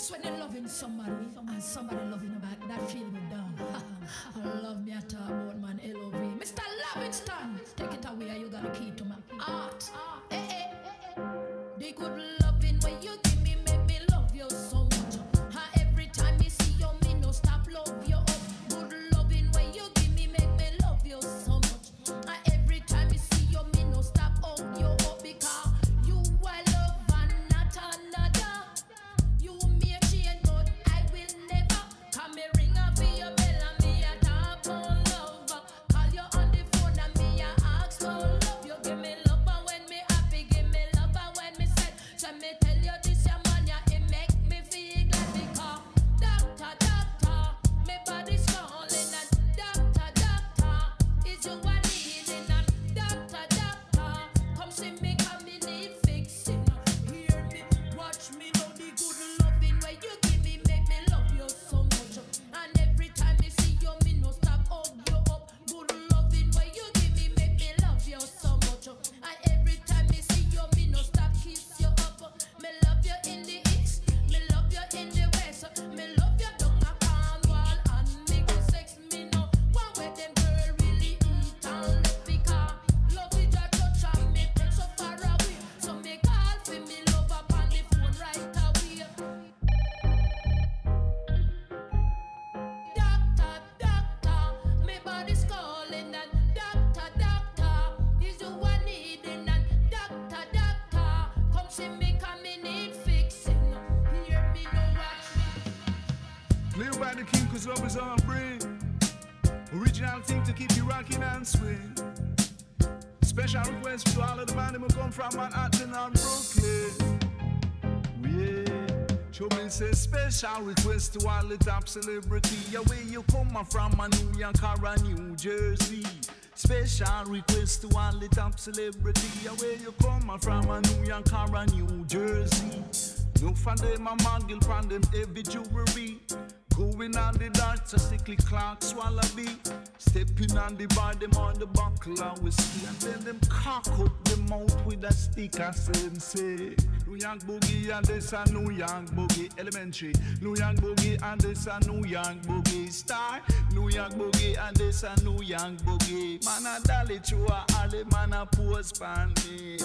It's when you're loving somebody and somebody loving you back. That feeling me down. I love me at all about man L.O.V. Mr. Livingston, take it away. You got a key to my heart. Eh, eh, eh, eh. The good loving when you say special request to all the top celebrity. Where you come from, a New York or a New Jersey. Special request to all the top celebrity. Where you come from, a New York or a New Jersey. No for them a muggle from them heavy jewelry. Going on the dark to sickly clock wallaby. Stepping on the bar, them on the buckle of whiskey. And then them cock up the mouth with a stick and sensei. York boogie and this a New York boogie elementary. New York boogie and this a New York boogie star. New York boogie and this a New York boogie. Man a dolly to a alley, man a pose pan me.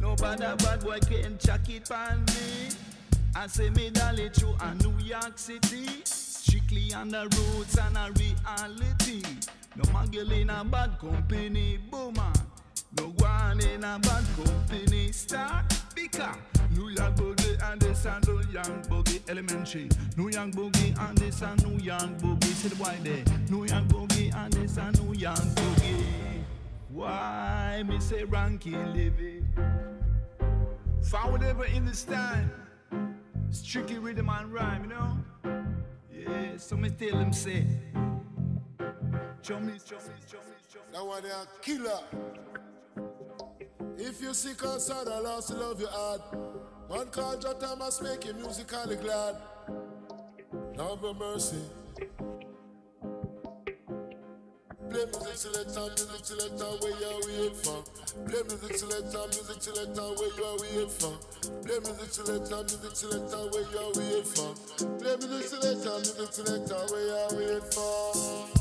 Nobody bad boy can chuck it pan me. I say me dolly to a New York City. Strictly on the roads and a reality. No muggle in a bad company, boomer. No one in a bad company, star. Because New York boogie and this a New York boogie elementary. New York boogie and this a New York boogie. See the boy there. New York boogie and this a New York boogie. Why me say ranking living? Found ever in this time. Strictly rhythm and rhyme, you know? Yeah, so me tell them say. Show me, show That one they killer. If you sick outside, I lost the love you had. Man called John Thomas, making musically glad. Love and mercy. Play music selector, music selector, where you wait for? Play music selector, music selector, where you wait for? Play music selector, music selector, where you wait for? Play music selector, music selector, where you wait for?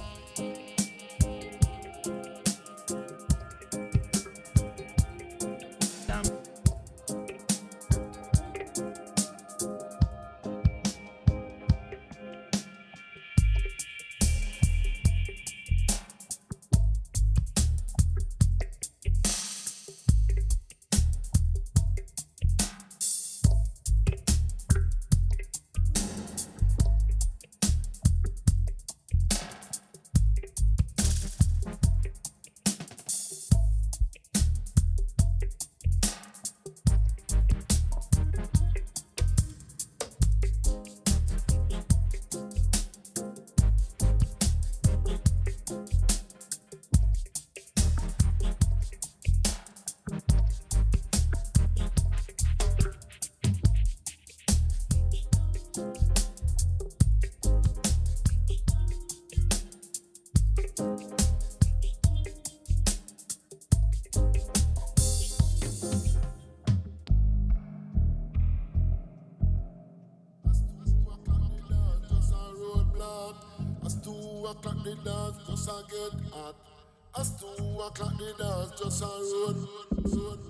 get hot. As two o'clock, the dance just a road.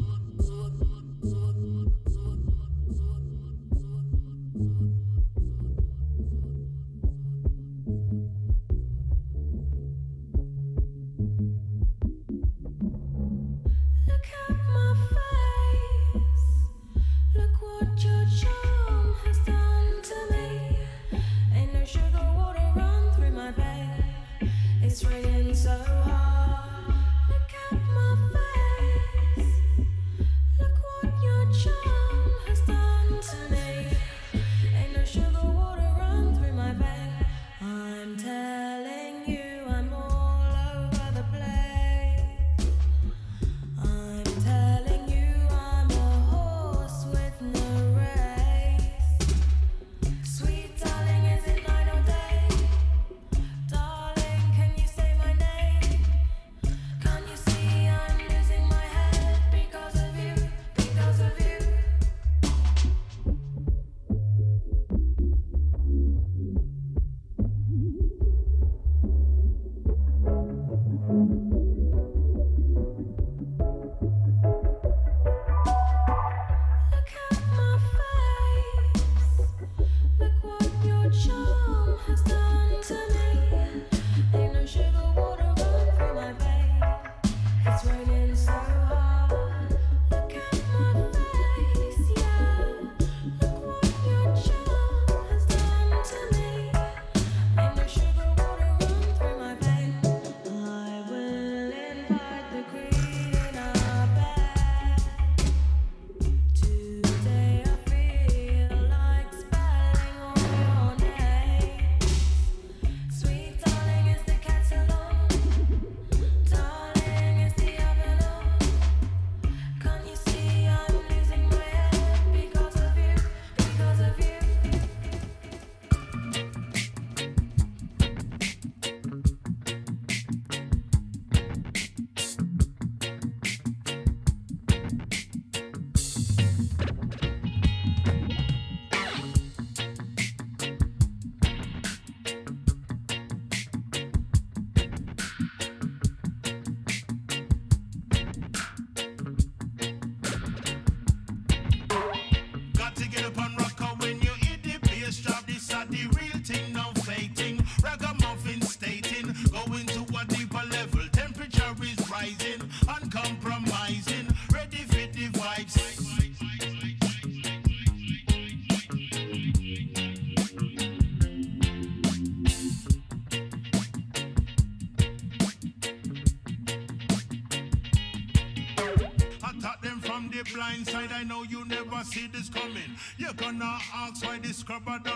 Shabada.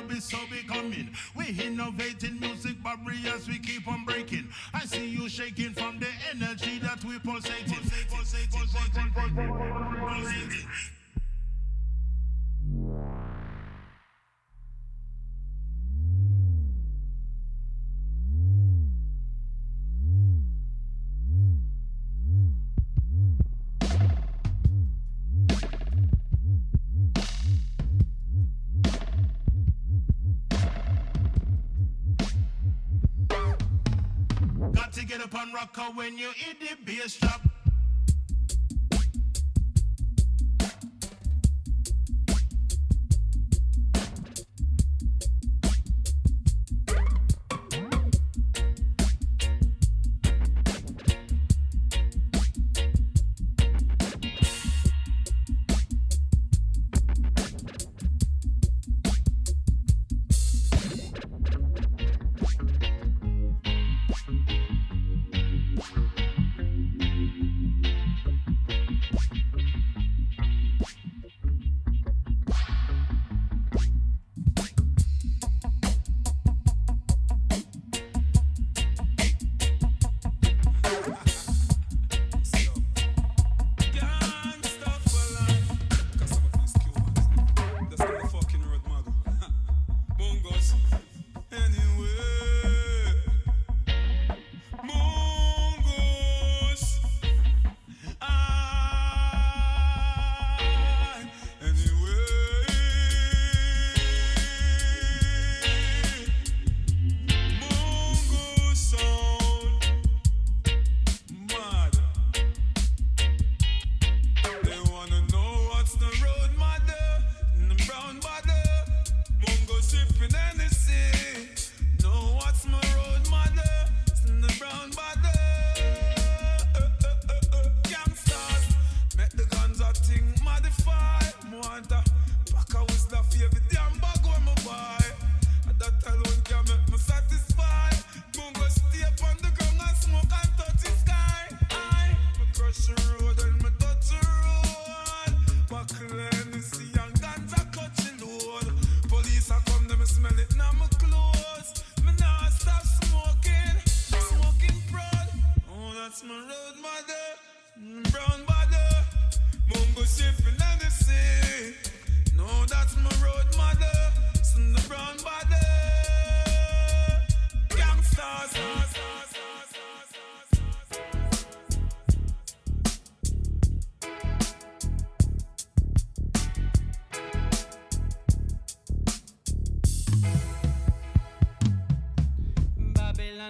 rocker when you hit the bass drop.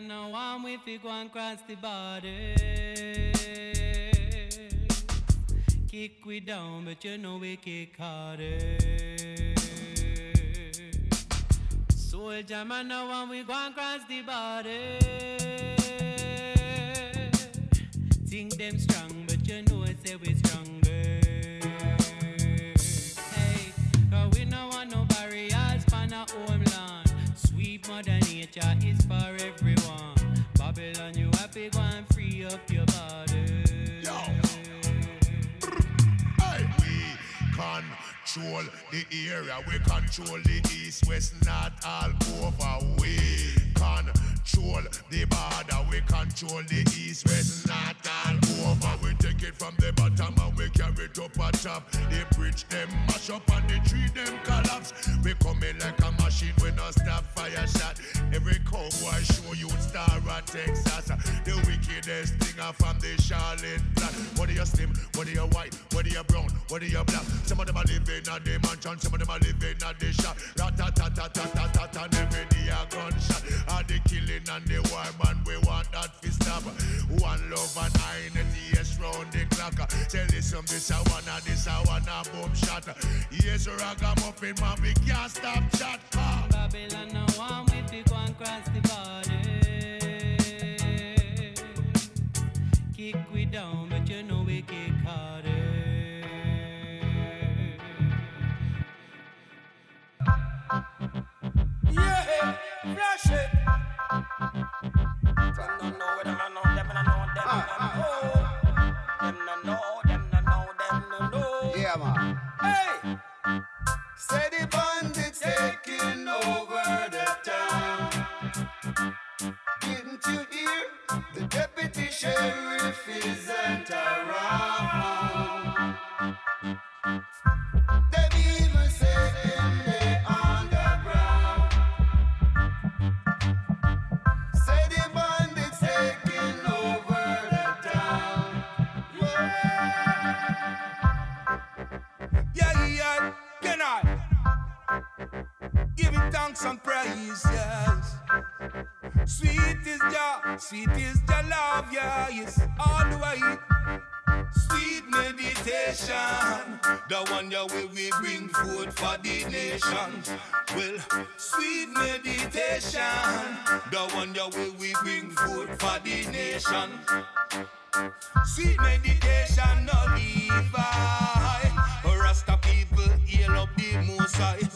Now one way fi go and cross the border. Kick we down, but you know we kick harder. Soldier man now one we go and cross the border. Think them strong, but you know say we stronger. Hey, cause we no want no mother nature is for everyone. Babylon, you happy go and free up your body. Hey, we control the area, we control the east, west, north, all over. We control the border, we control the east, west, north, all over. We take it from the bottom and we carry it up on top. The bridge them mash up and the tree them collapse. We come in like a machine, we no stop fire shot. Every cowboy show you star at Texas. The wickedest thing are from the Charlotte plot. Whether you slim, whether you white, whether you brown, whether you black. Some of them are living at the mansion, some of them are living at the shop. Rat-a-tat-tat-tat-tat, and every day a gunshot. All the killing and the war, man, we want that fi stop. One love and the yes round the clock. Say listen, this I wanna, this I wanna boom shot. Yes, ragamuffin, man, we can't stop chat. Ah. Babylon now one fi go and cross the border. Kick we down, but you know we kick harder. Yeah, Ah, ah. The deputy sheriff isn't around. Thanks and praise, yes. Sweet is your, sweet is your love, yeah, yes, all the way. Sweet meditation, the one yeah where we bring food for the nation. Well, sweet meditation, the one yeah where we bring food for the nation. Sweet meditation, no Levi. Rasta people heal up the most high.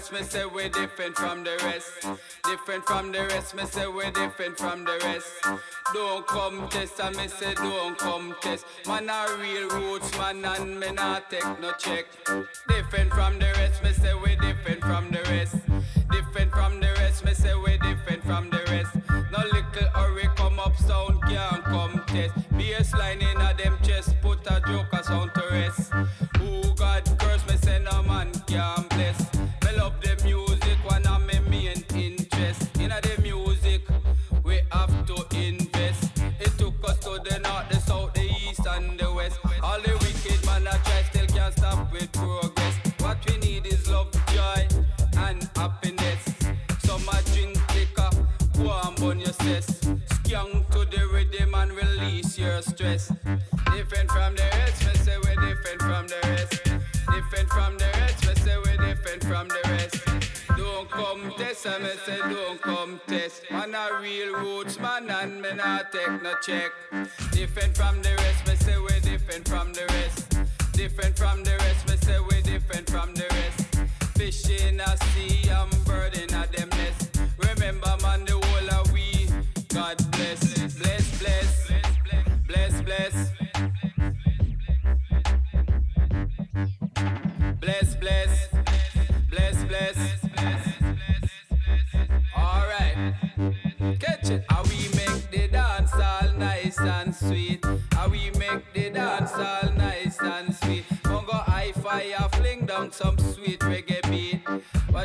Rest, me say we different from the rest. Different from the rest, me say we different from the rest. Don't come test, and me say don't come test. Man a real roots man, and me not take no check. Different from the rest, me say we different from the rest. Different from the rest, me say we different say don't come test. Man a real roots man and me not take no check. Different from the rest, me say we different from the rest. Different from the rest.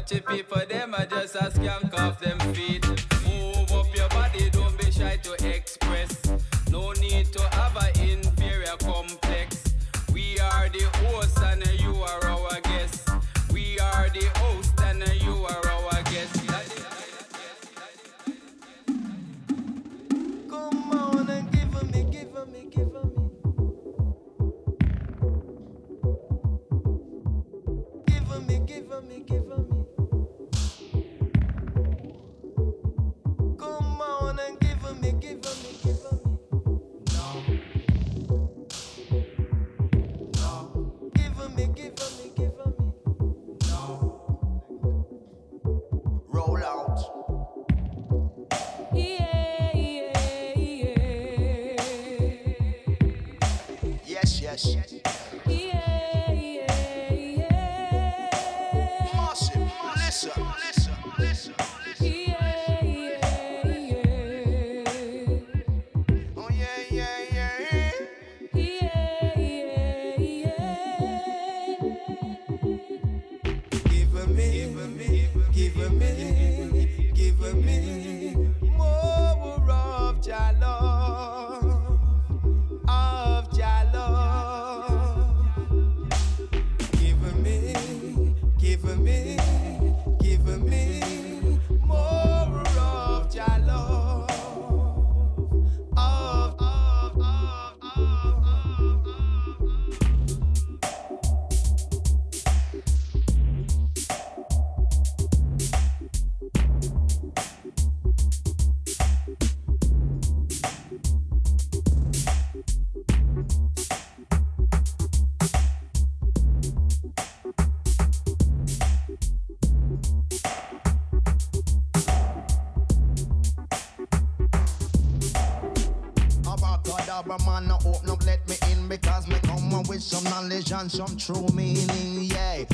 Watch the people, them I just a skank off them feet. a man, no open up, let me in because me come and with some knowledge and some true meaning, yeah.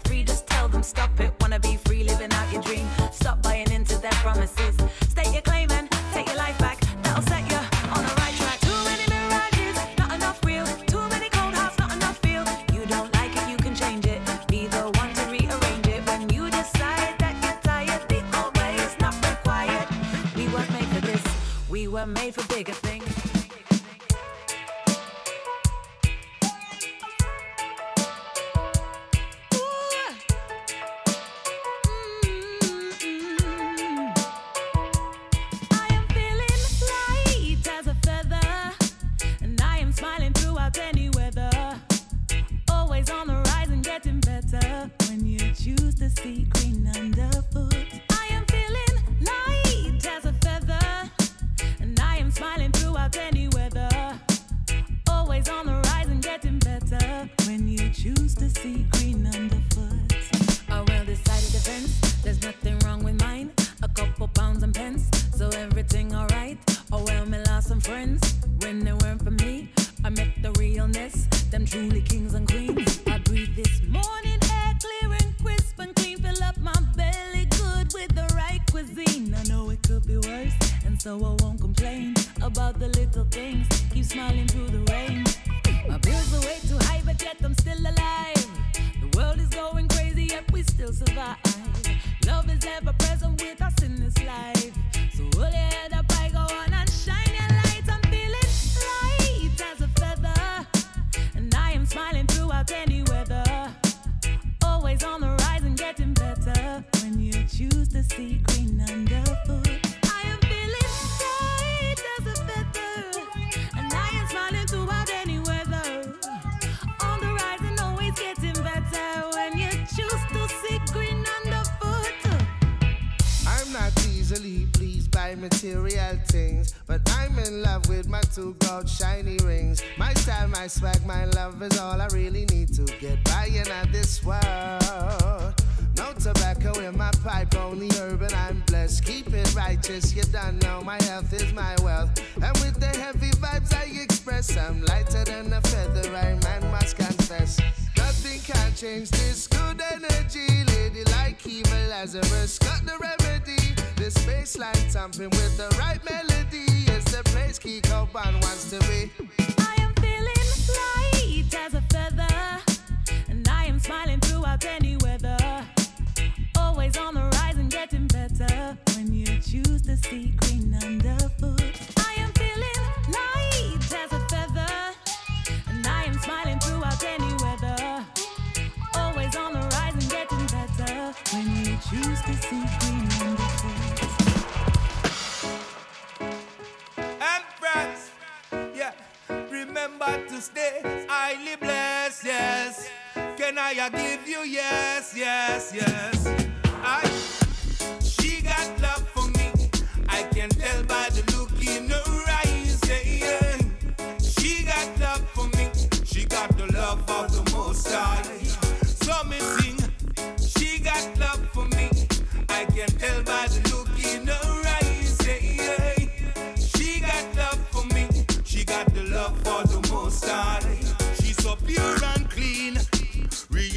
Just tell them stop it.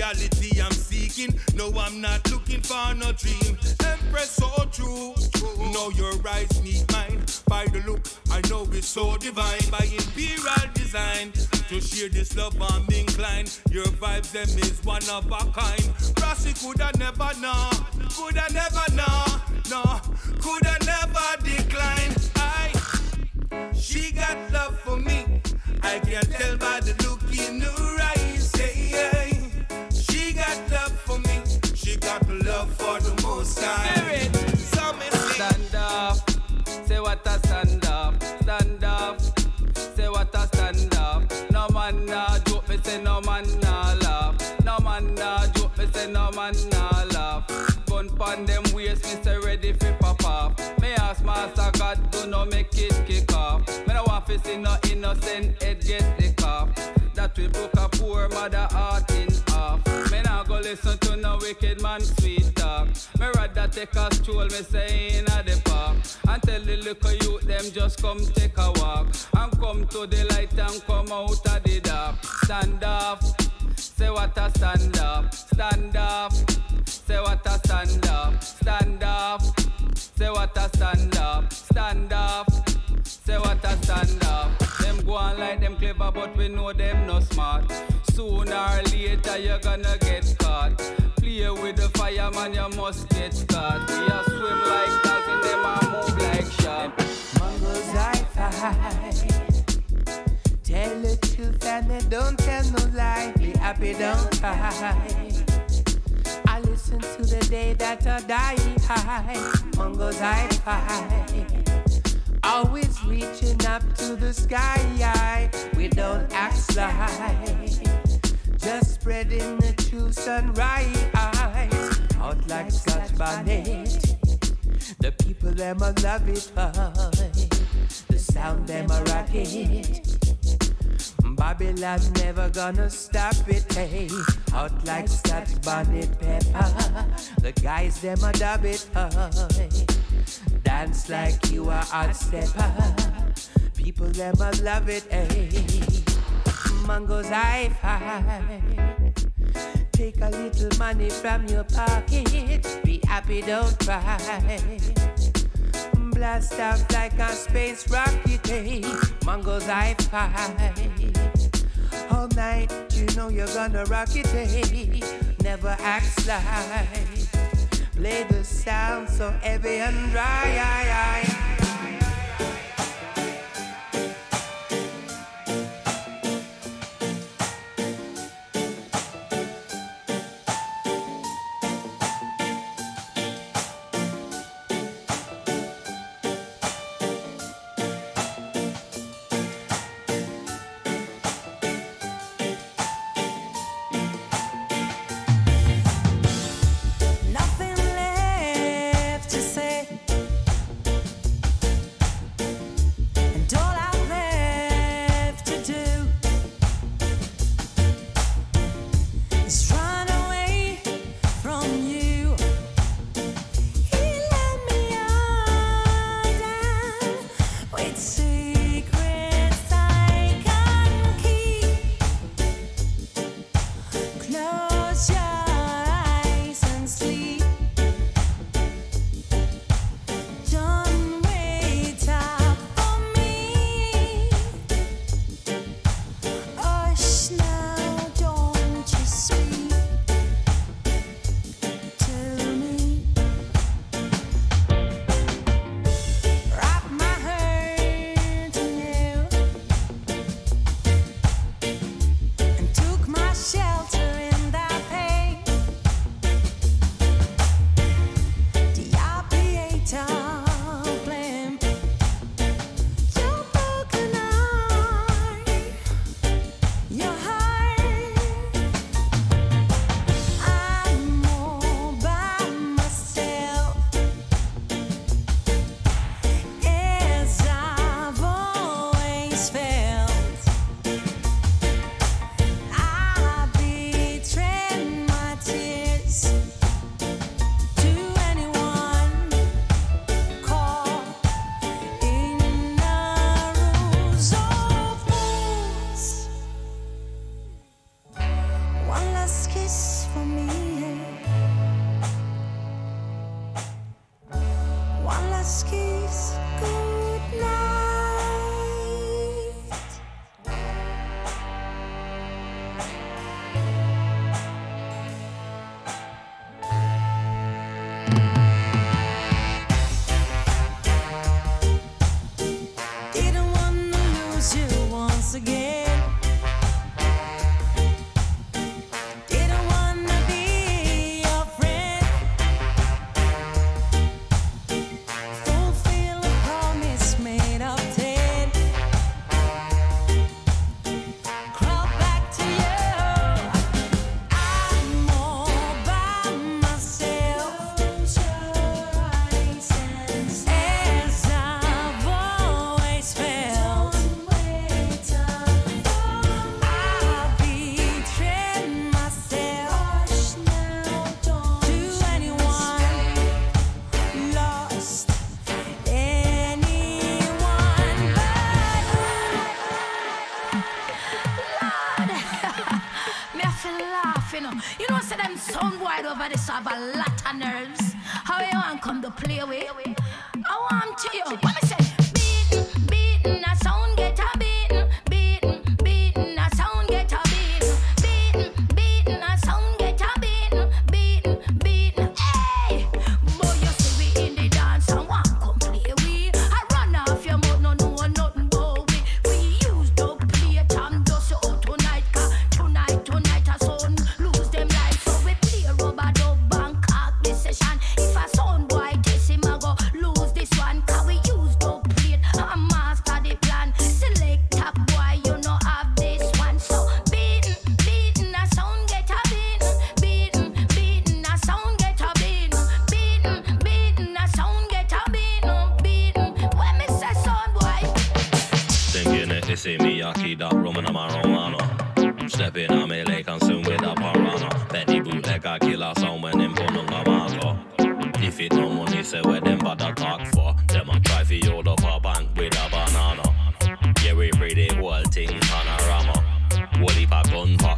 Reality I'm seeking. No, I'm not looking for no dream. Empress so true. Know your eyes meet mine. By the look, I know it's so divine. By imperial design. To share this love, I'm inclined. Your vibes, them is one of a kind. Rossi coulda never know. Coulda never know. No, coulda never decline. I she got love for me. I can tell by the look in her eyes. Yeah, got the love for the most high. So me sing. Stand up, say what a stand up, stand up, say what a stand up. No man nah joke, me say no man nah laugh. No man nah joke, me say no man nah laugh. Gun pon them waist, me say ready fi pop off. Me ask Master God, do no make it kick off. Me no want fi see no innocent head get lick off. That will broke a poor mother heart in half. Me nah go listen to no wicked man sweet talk. Me rather take a stroll, me say in a the park. And tell the little youth them just come take a walk. And come to the light and come out of the dark. Stand up, say what a stand up. Stand up, say what a stand up. Stand up, say what a stand up. Stand up, say what a stand up. Them go on like them clever, but we know them no smart. Sooner or later you're gonna get caught. With the fireman, you must get caught. We a swim like dolphin, them a move like shark. Mungo's Hi Fi. Tell the truth and they don't tell no lie. Be happy, don't cry. I listen to the day that I die. Mungo's Hi Fi. Always reaching up to the sky. We don't act sly. Just spreading the true sunrise. Out like Scotch bonnet. The people them a love it. The sound them a rock it. Babylon never gonna stop it. Hey, out like Scotch bonnet pepper. The guys them a dub it. Dance like you are hot stepper. People them must love it. Hey. Mungo's Hi Fi. Take a little money from your pocket. Be happy, don't cry. Blast off like a space rocket. Hey. Mungo's high. All night, you know you're gonna rock it. Never act sly. Play the sound so heavy and dry.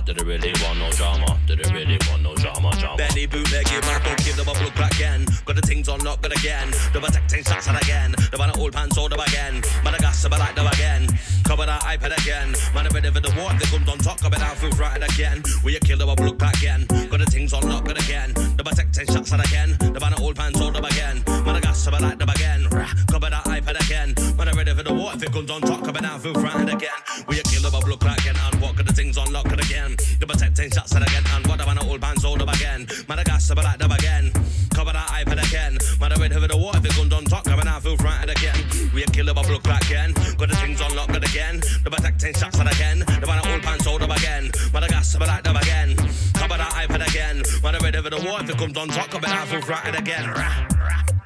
Did I really want no drama? Did I really want no my job. Benny bootlegging, man, don't give them a look back again. Got the things on lock, again. The protecting shots on again. The one old pants on them again. Man, I got I like them again. Cover that iPad again. Man, I'm ready for the war. They come on talk about I feel frightened again. We a kill them a look back again? Got the things on lock, again. The protecting shots on again. The one old pants on them again. Man, I got I like them again. Cover that iPad again. Man, I'm ready for the war. If it comes on talk about I feel frightened again. We a kill them a look back again? And what got the things on lock, again? Double tech, ten shots at again. And what about an old band's all up again? Madagascar, but like them again. Cover that iPad again. Mother red over the water, if it don't talk, coming out, feel frightened again. We a killer, but look like again. Got the things on lock, good again. Double tech, ten shots at again. Double an old band's all up again. Madagascar, but like them again. Cover that iPad again. Mother red over the water, if it comes on talk, coming out, feel frightened again. Rah, rah.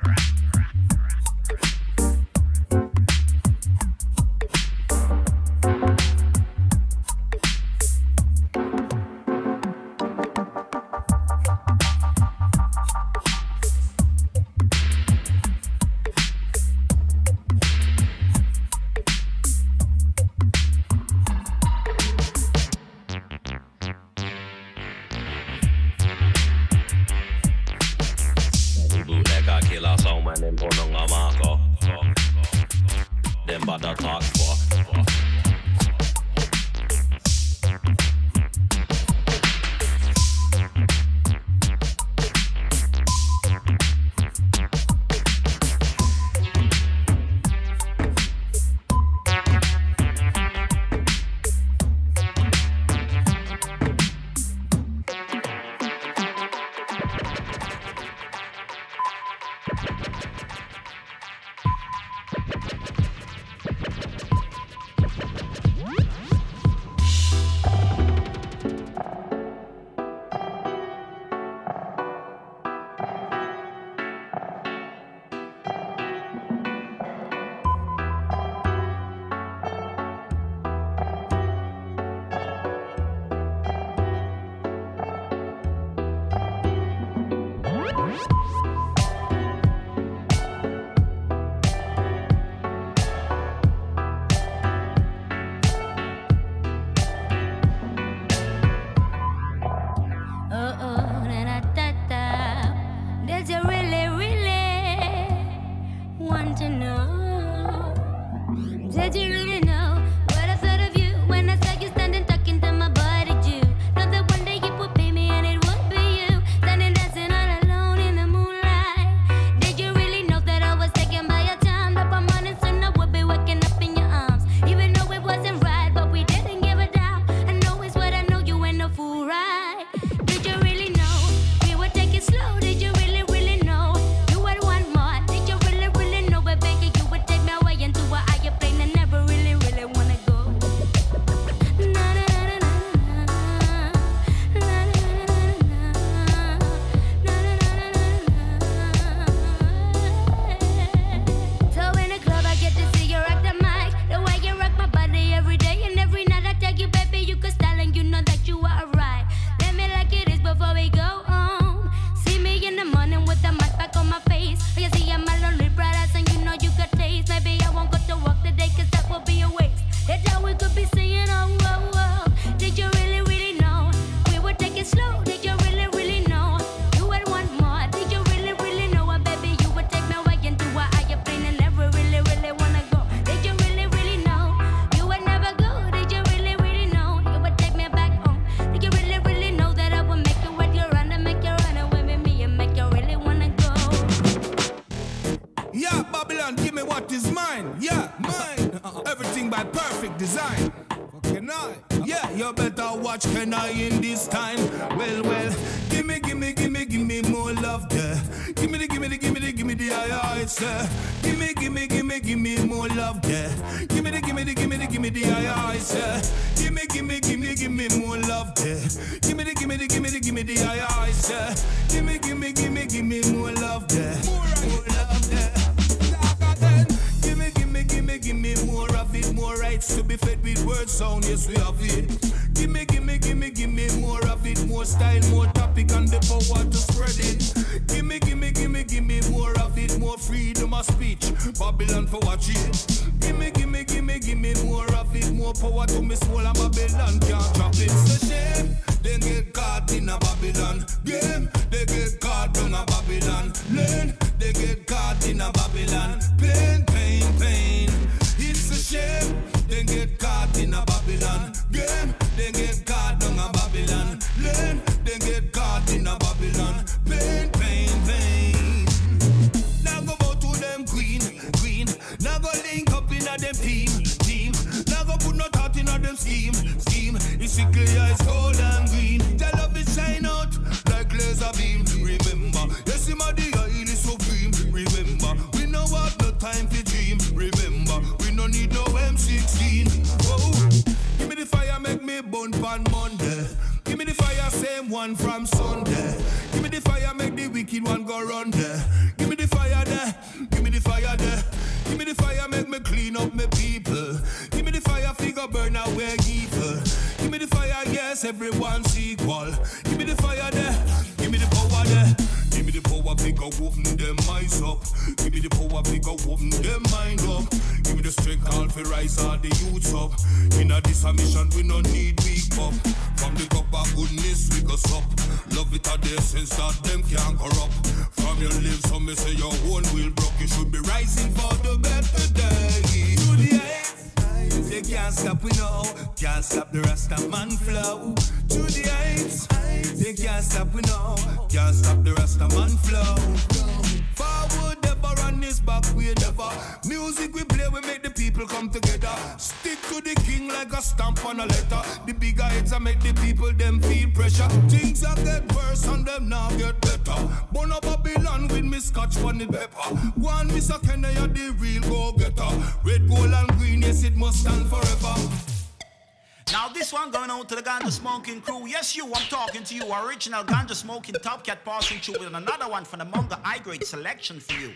Original ganja smoking top cat passing through with another one from among the high grade selection for you.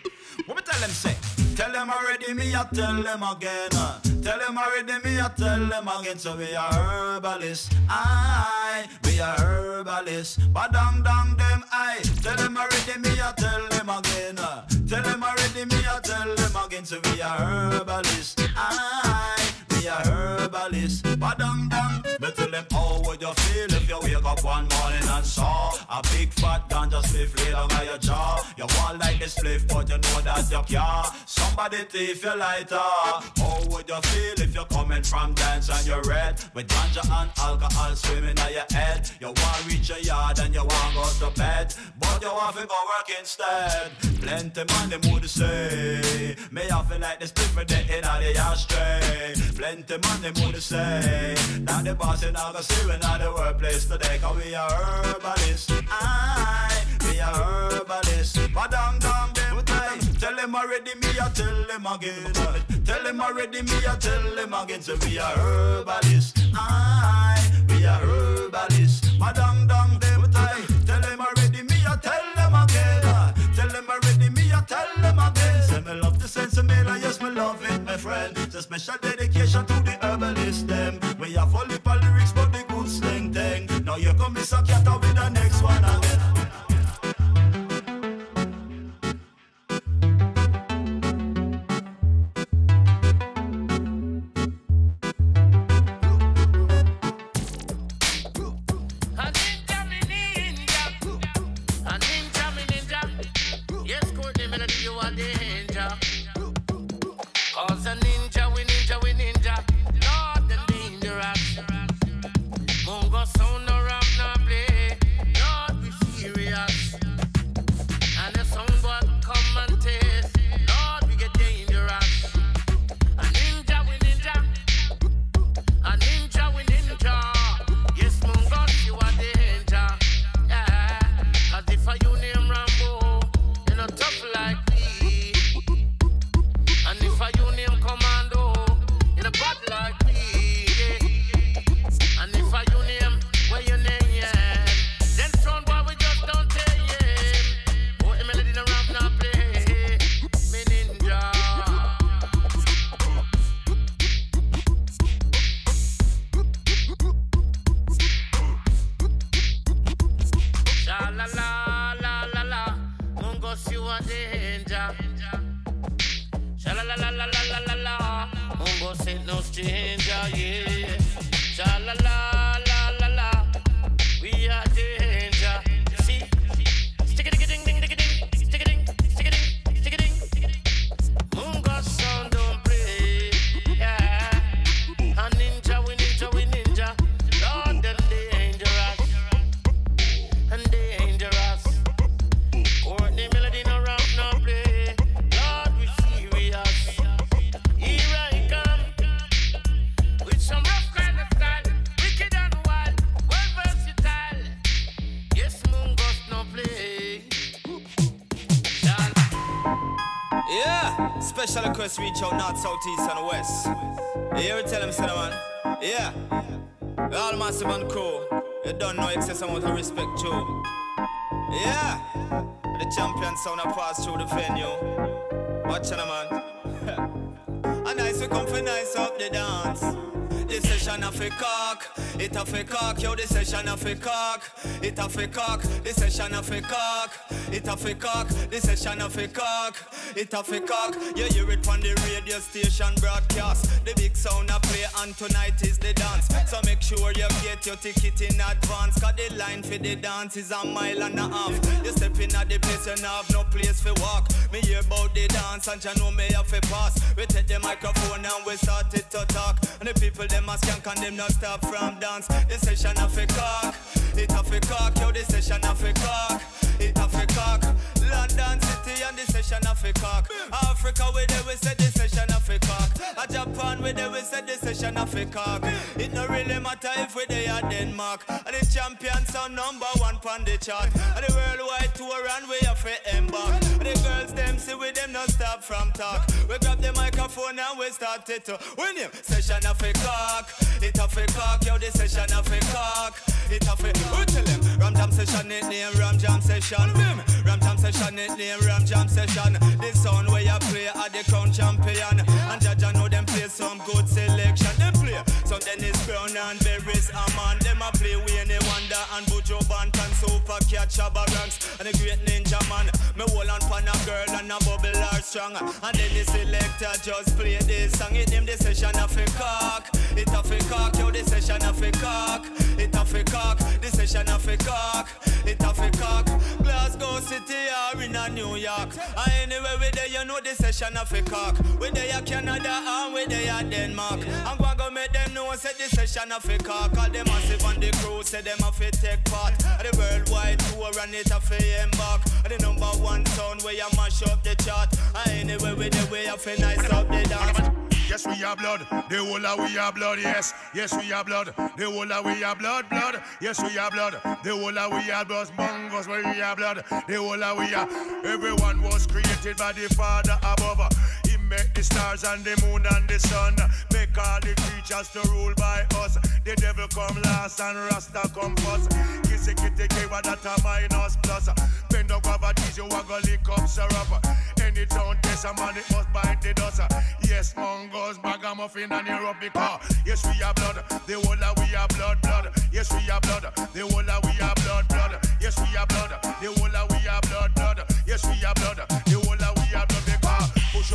What me tell them say? Tell them already, me I tell them again. uh. Tell them already, me I tell them again. So we are herbalists, aye. We are herbalists, but dang them aye. Tell them already, me I tell them again. uh. Tell them already, me I tell them again. So we are herbalists, aye. Herbalists, but dang. Me tell them how would you feel if you wake up one morning and saw a big fat ganja spliff down on your jaw. You want like the spliff, but you know that you can't. Somebody thief your lighter. How would you feel if you're coming from dance and you're red with ganja and alcohol swimming on your head? You want reach your yard and you want go to bed, but you want to go work instead. Plenty man them would say, me have feel like the spliff for the in the ashtray. Plenty man them would say, that the boss in see we not the workplace today, cause we are herbalists. Aye, we are herbalists. Dang dang them aye. Tell them already, me I tell them again. Tell them already, me I tell them again. So we are herbalists. Aye, we are herbalists. Dang dang them aye. Tell them already, me I tell them again. Tell them already, me I tell them again. Say me love the sense of me, like, yes me love it, my friend. It's a special dedication to the them. We have of lyrics, but the good slang thing. Now you come, Mr. Cat, Request reach out north, south, east, and west. You hear tell them, say, man? Yeah. All massive and crew. You don't know excess amount of respect, too. Yeah. The champion sound a pass through the venue. Watch it, man. A nice we come for nice up the dance. This session a fi cock, it a fi cock, yo. This session a fi cock, it a fi cock. This session a fi cock, it a fi cock. This session a fi cock, it a fi cock. You hear it on the radio station broadcast. The big sound a play and tonight is the dance. So make sure you get your ticket in advance. Cause the line for the dance is a mile and a half. You step in at the place and have no place for walk. Me hear about the dance and you know me have to pass. We take the microphone and we started to talk. And the people them a skank and not stop from dance. This session a fi cock, it a fi cock. Yo, this session a fi cock, it a fi cock. London City and this session a fi cock. Africa we there we say this session a fi cock. A Japan we there we say this session a fi cock. It no really matter if we there at Denmark. And the champions are number one pon the chart. And the worldwide tour and we have to embark. And the girls them see with them not stop from talk. We grab the microphone and we started to win him. Session a fi cock, it a fi cock. Yo, this session a fi cock, it a fi. Who tell him? Ram Jam session it name Ram Jam session. Ram Jam session it name Ram Jam session. This sound where you play at the crown champion. And Jaja know them play some good selection. Them play some Dennis Brown and Beres Hammond. Them a play Wayne Wonder and Buju Bant and Super Cat Shabba Ranks and the Great Ninja Man. Me hold on pan a girl and a bubble are strong. And then the selector just play this song. It name the session of a cock. It a fi cock. Yo, the session of a cock. It a fi cock. The session of a cock. It a fi cock. Glasgow City or in a New York. And anywhere we there, you know the session of a cock. We there Canada and we there Denmark. I'm gonna go make them know say the session of a cock. All them massive on the crew say them a fi take part. The worldwide tour and it a embark. And the number one sound where you mash up the chart. Anyway we there we a nice up the dance. Yes, we are blood. The whole of we are blood. Yes, yes, we are blood. The whole of we are blood, blood. Yes, we are blood. The whole of we are blood. Mungo's, we are blood. The whole of we are. Everyone was created by the Father above. He made the stars and the moon and the sun. Make all the creatures to rule by us. The devil come last and Rasta come first. Kissy kitty kiwa that a minus plus. Bend up have a tease you go lick up syrup. Any town test a man it must bind the dust. Yes, Mungo's, bagamuffin and Europe because yes we are blood. The whole of we are blood, blood. Yes we are blood. The whole of we are blood, blood. Yes we are blood. The whole of we are blood, blood. Yes we are blood.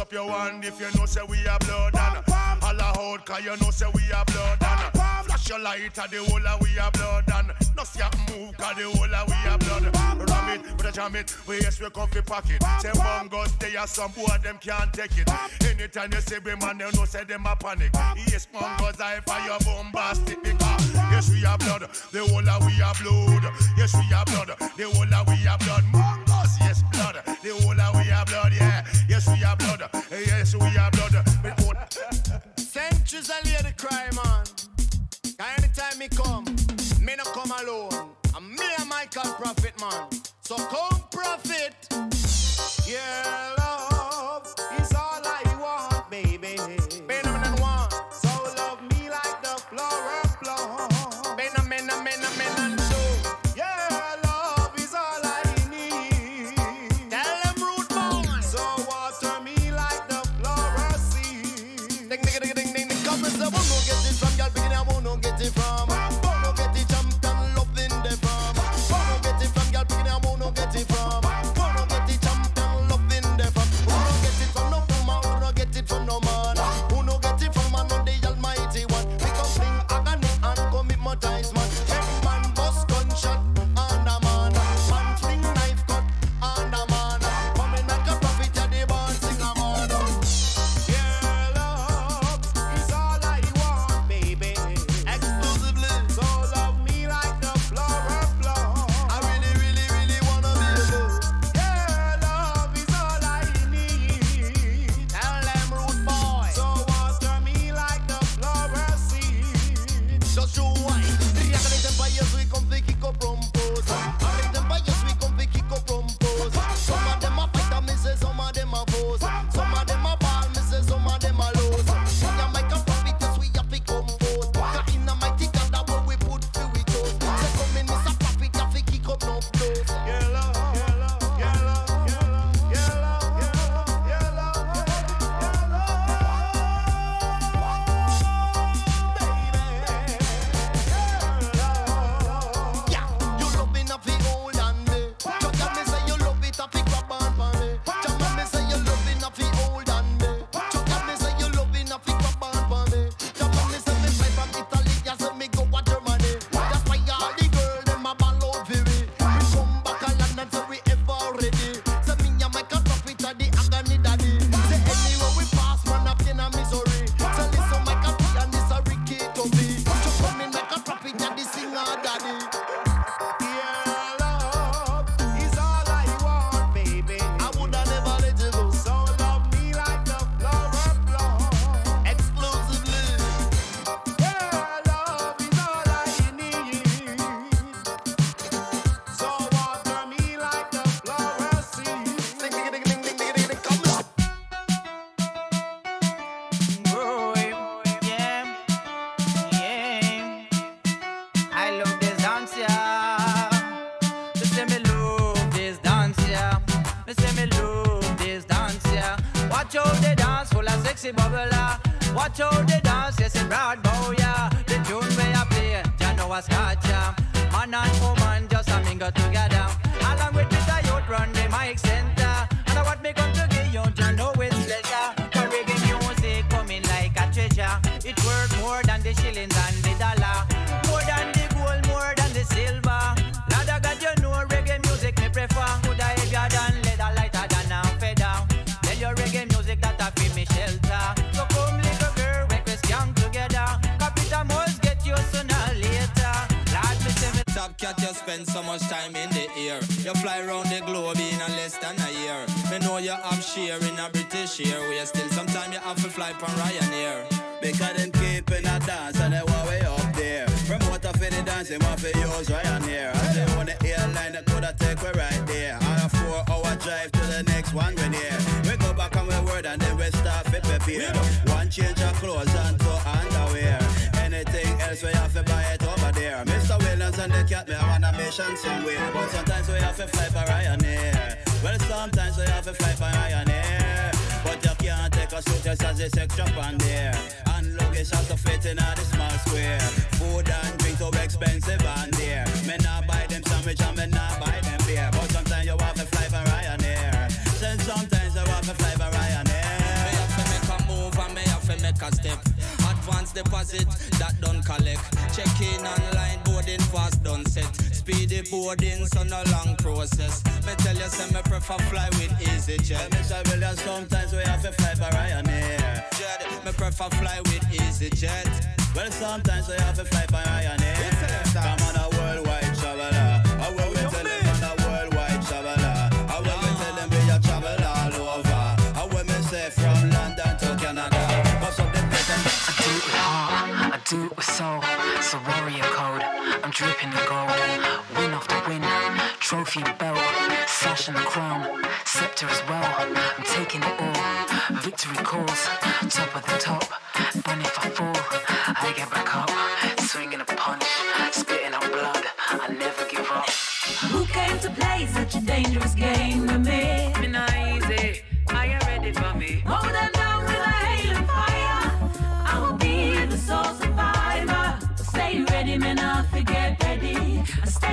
Up your hand if you know say we are blood and uh, holla out cause you know say we are blood and uh, flash your light at the whole of we are blood and no see move cause the whole of we are blood. ram it with a jam it we yes we come fi pocket say Mungo's they are some boy them can't take it. Anytime you say we man you know say them a panic. Yes Mungo's Hi Fi bombastic because yes we are blood. The whole of we are blood. Yes we are blood. The whole of we are blood Mungo's yes blood the whole of we are blood yeah yes we are blood yes we are blood Centuries a lady cry, man. Anytime me come, me no come alone. And me and Michael Prophet, man. So come, Prophet. Your love is all I a step. Advance deposit that don't collect. Check in online, boarding fast done set. Speedy boarding, so no long process. Me tell you, say me prefer fly with EasyJet. Mr. Williams, sometimes we have to fly for Ryanair. Jet, me prefer fly with EasyJet. Well, sometimes we have to fly for Ryanair. It with soul. It's a warrior code. I'm dripping the gold. Win after win, trophy belt, sash and the crown, scepter as well. I'm taking it all. Victory calls, top of the top. And if I fall, I get back up. Swinging a punch, spitting out blood. I never give up. Who came to play such a dangerous game with me?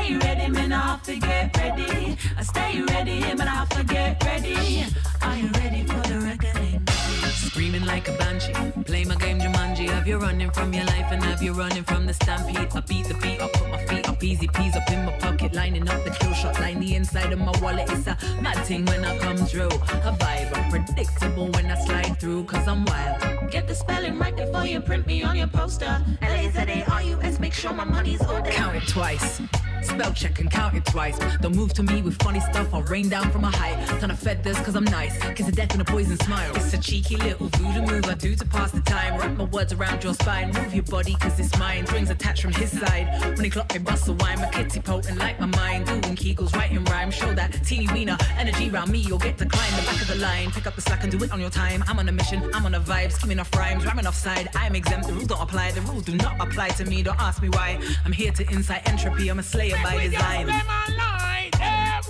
Stay ready, man, I forget ready. I stay ready, man, I forget ready. Are you ready for the reckoning? Screaming like a banshee. Play my game Jumanji. Have you running from your life and have you running from the stampede? I beat the beat, I put my feet up, easy peas up in my pocket, lining up the kill shot line. The inside of my wallet It's a mad thing when I come through. A vibe unpredictable when I slide through, cause I'm wild. Get the spelling right before you print me on your poster. L-A-Z-A-R-U-S, make sure my money's ordered. Count it twice. Spell check and count it twice. Don't move to me with funny stuff. I'll rain down from a height. Ton of feathers cause I'm nice. Kiss of death and a poison smile. It's a cheeky little voodoo move I do to pass the time. Wrap my words around your spine. Move your body cause it's mine. Strings attached from his side. When he clock me bust a wine. My kitty potent like my mind. Doing kegels, writing rhyme. Show that teeny wiener energy round me. You'll get declined. The back of the line. Pick up the slack and do it on your time. I'm on a mission. I'm on a vibe. Skimming off rhymes. Rhyming off side. I'm exempt. The rules don't apply. The rules do not apply to me. Don't ask me why. I'm here to incite entropy. I'm a slayer by design. Eh?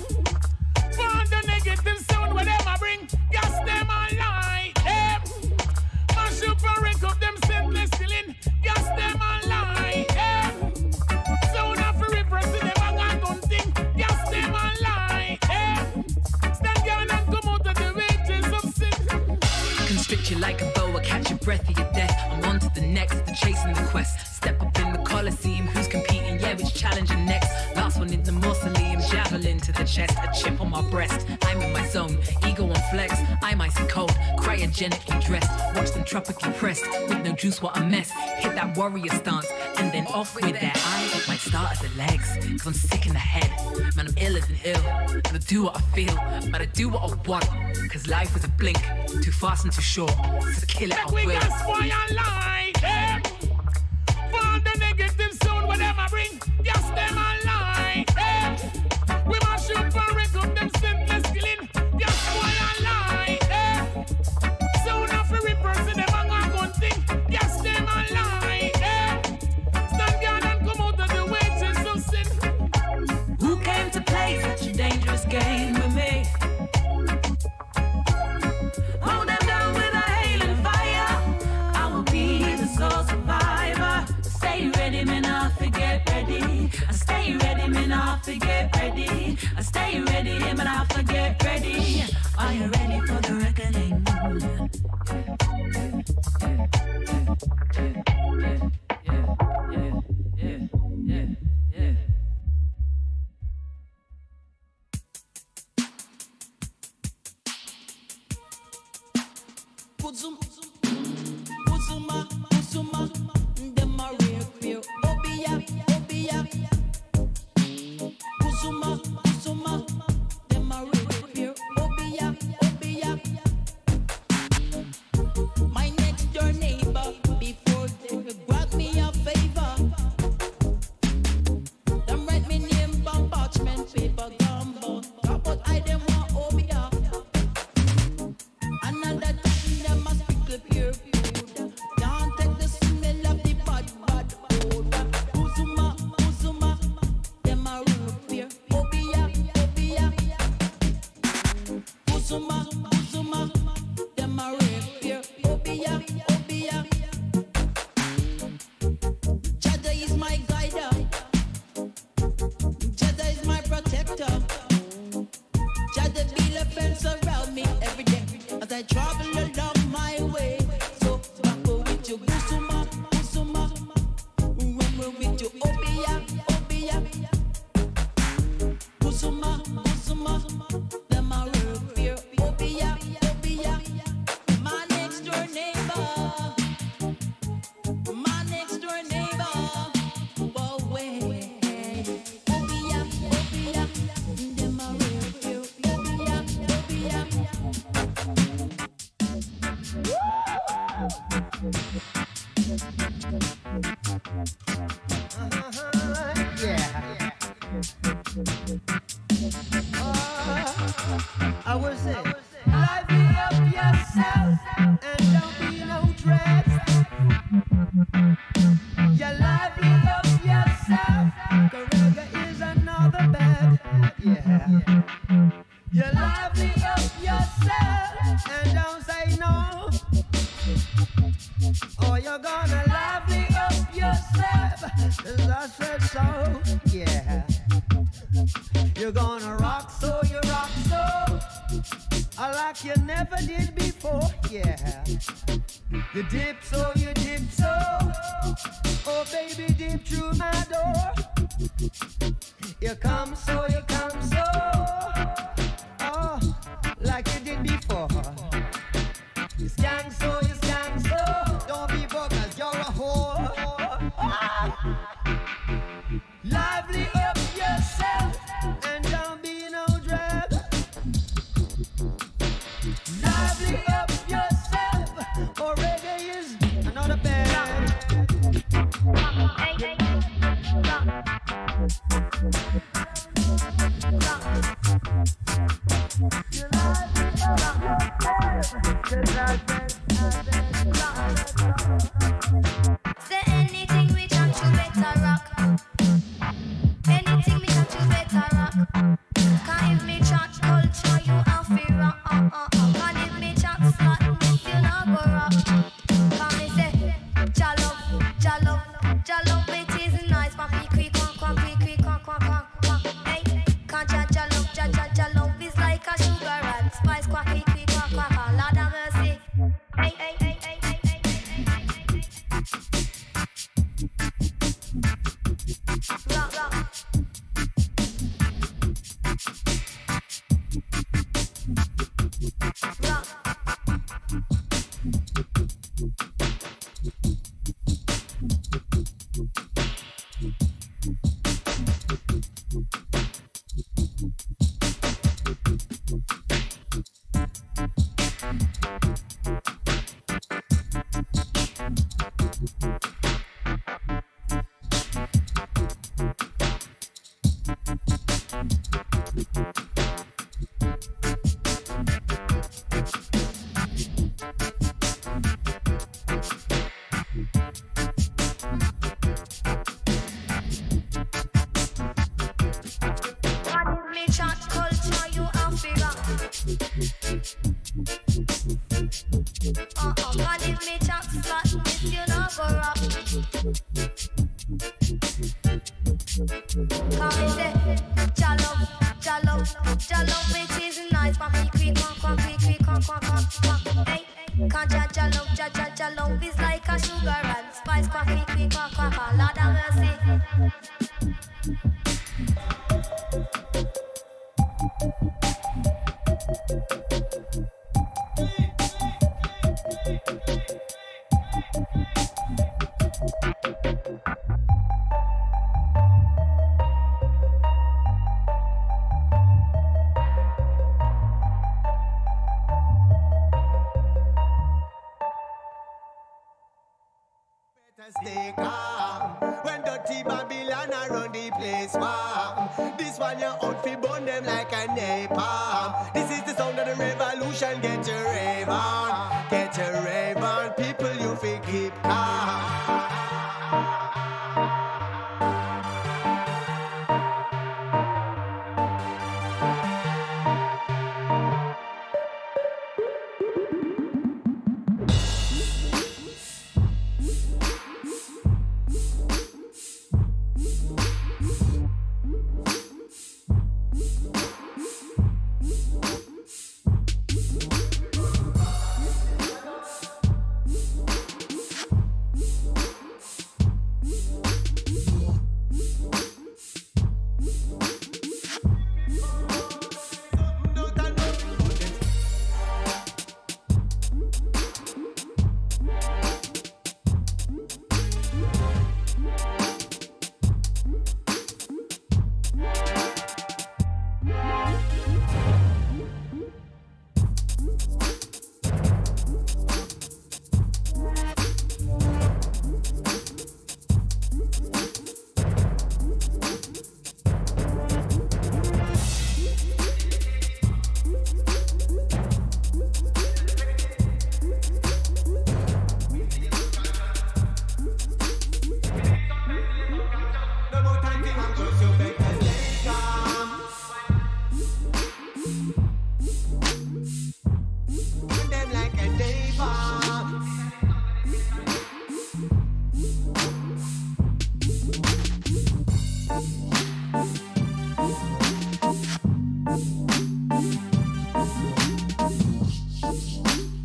Find the negative sound where them a bring. Gas them online, eh? Mash up and rank up them senseless killing. Gas them online, eh? Sound of repress them a gun gun thing. Gas them online, eh? Stand down and come out of the wages of sin. Constrict you like a boa, catch your breath of your death. I'm on to the next, the chasing the quest. Step up in the coliseum, who's competing? Which challenging next? Last one in the mausoleum, javelin to the chest, a chip on my breast. I'm in my zone, ego on flex. I'm icy cold, cryogenically dressed. Watch them tropically pressed, with no juice, what a mess. Hit that warrior stance, and then off with that. I might start at the legs, cause I'm sick in the head. Man, I'm iller than ill. But I do what I feel, but I do what I want. Cause life is a blink, too fast and too short. So kill it, I will. Where them a bring. Gas them stay ready, man, I have to get ready. I stay ready, man, I have to get ready. Are you ready for the reckoning? Yeah, yeah, yeah, yeah, yeah, yeah.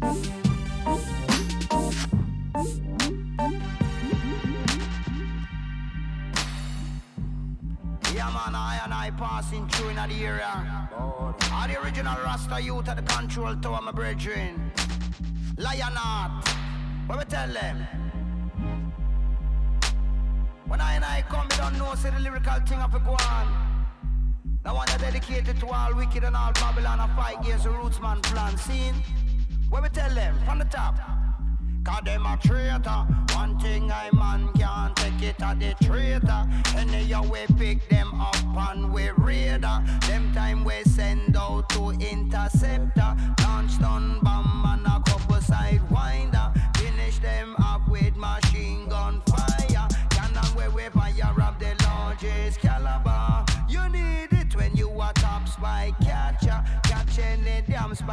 Yeah, man, I and I passing through in the area. All the original Rasta youth at the control tower, my brethren. Lion Heart, what we tell them? When I and I come, you don't know, say the lyrical thing of a go on. Now one that dedicated to all wicked and all Babylon and fight against the roots man plan. Seen? What we tell them from the top? Cause them a traitor. One thing I man can't take it a the traitor. Any we pick them up and we raider Them time we send out to interceptor. Launch stun bomb and a couple sidewinder Finish them up with machine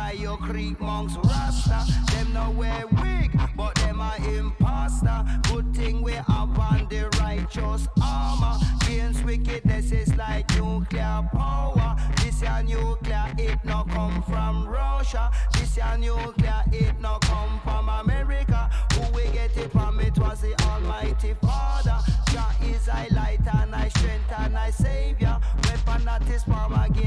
damn spy you creep monks rasta. Them know we're weak but them are imposter. Good thing we have on the righteous armor. Against wickedness is like nuclear power. This your nuclear it no come from Russia. This your nuclear it no come from America. Who we get it from? It was the almighty father. Jah is I light and I strength and I savior. Weapon that is shall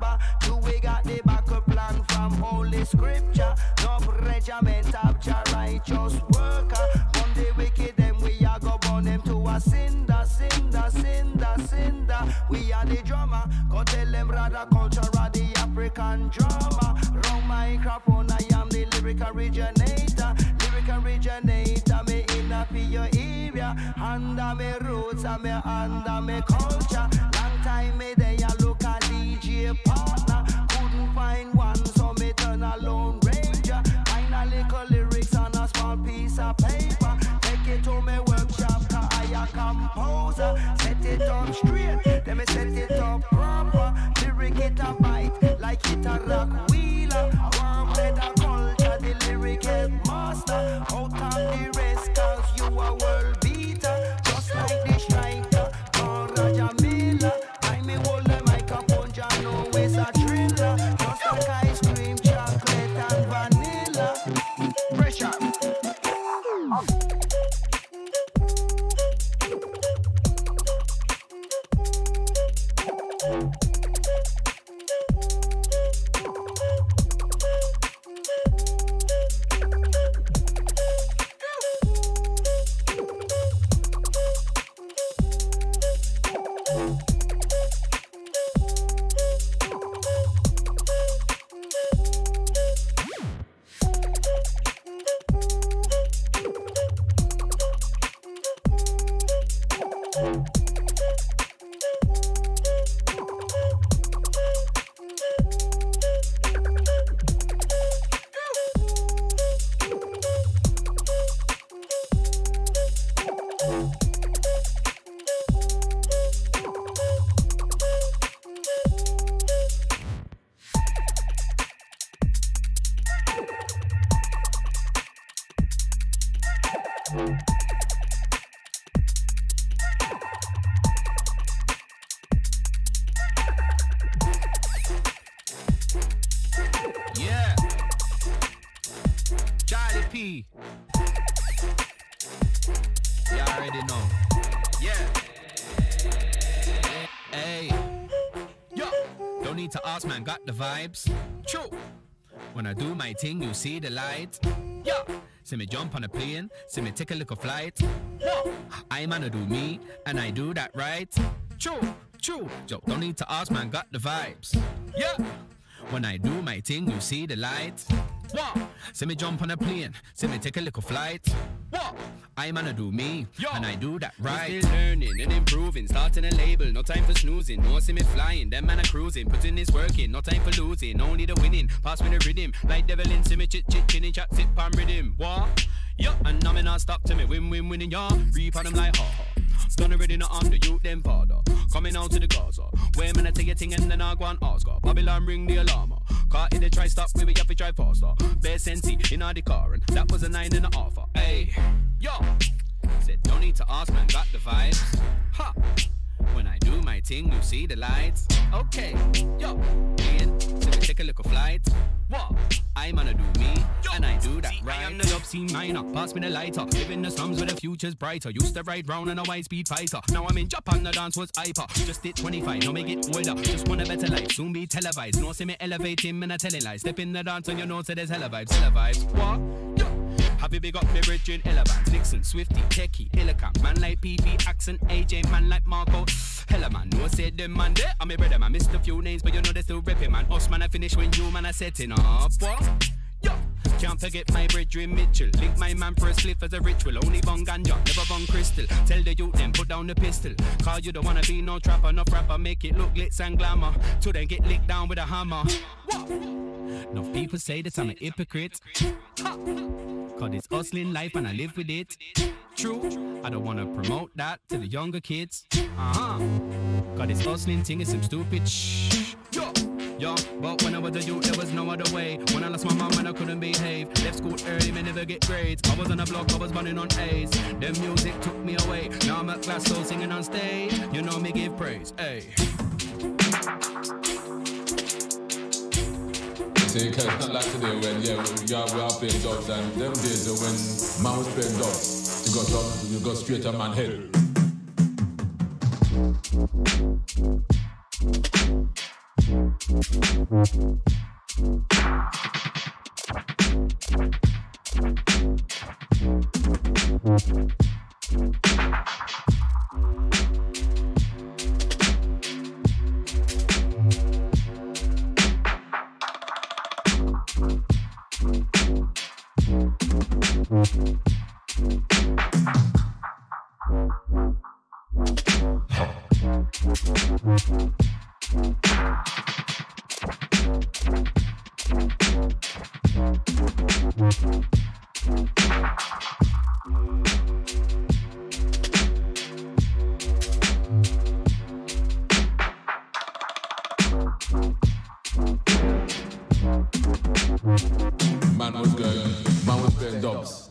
prosper Do we got the backup plan from holy scripture? No regiment of Jah righteous worker. Burn the wicked them we are go burn them to a cinder Cinder, cinder, cinder. We are the drummer Go tell them rather culture of the African drama. Round microphone I am the lyric originator Up straight, then me set it up proper Lyric it a bite like it a rock baby. You already know. Yeah. Hey. Yo. Don't need to ask, man. Got the vibes. True. When I do my thing, you see the light. Yeah. See me jump on a plane, see me take a little flight. Whoa. I man to do me, and I do that right. True, true. Yo, don't need to ask, man. Got the vibes. Yeah. When I do my thing, you see the light. What? See me jump on a plane, see me take a little flight. What? I man to do me, Yo. and I do that right. Still learning and improving, starting a label, no time for snoozing. No see me flying, them man a cruising, putting this work in, no time for losing, only the winning. Pass me the rhythm, like devil in, see me chit chit chinny chat, sit pan rhythm. What? Yo, and now me not stop to me, win win winning, y'all. Reap on them like ha ha. Done already not on the youth, them father. Coming out to the Gaza. Where man I take your thing and then I go and ask. Babylon ring the alarm. Car in the try stop, we have to drive faster. Bare sensei in all the car and that was a nine and a half. Uh, hey, yo. Said don't need to ask, man, got the vibes. Ha. When I do my thing, you see the lights. Okay, yo. We take a little flight. What? I'm gonna do me, and I do that right. I am the love scene minor, pass me the lighter. Living the slums where the future's brighter. Used to ride round in a white speed fighter. Now I'm in Japan, the dance was hyper. Just did 25, no make it older. Just want a better life, soon be televised. No see me elevating, and I telling lies. Step in the dance and you know, say there's hella vibes, hella vibes. What? Yo. Have you big up me bridging Elevance, Nixon, Swifty, Techie, Illicam, man like PP, Accent, AJ, man like Marco. Hella man, no say them man there. I'm a brother man, missed a few names, but you know they still repping man. Us man, I finish when you man are setting up. What? Can't forget my brethren Mitchell. Link my man for a slip as a ritual. Only bong ganja, never bong crystal. Tell the youth then put down the pistol. Cause you don't wanna be no trapper, no rapper. Make it look glitz and glamour. To then get licked down with a hammer. No people say that I'm a hypocrite. Cause it's hustling life and I live with it. True, I don't wanna promote that to the younger kids. Uh huh. Cause this hustling thing is some stupid shh. But when I was a youth, there was no other way. When I lost my mom and I couldn't behave. Left school early, may never get grades. I was on the block, I was running on A's. The music took me away. Now I'm at Glasgow singing on stage. You know me give praise, hey. See, cause it's not like today when, yeah, we are, we are playing dubs and them days when man was playing dubs, you got dub, you got straight to man head. Man was going, man was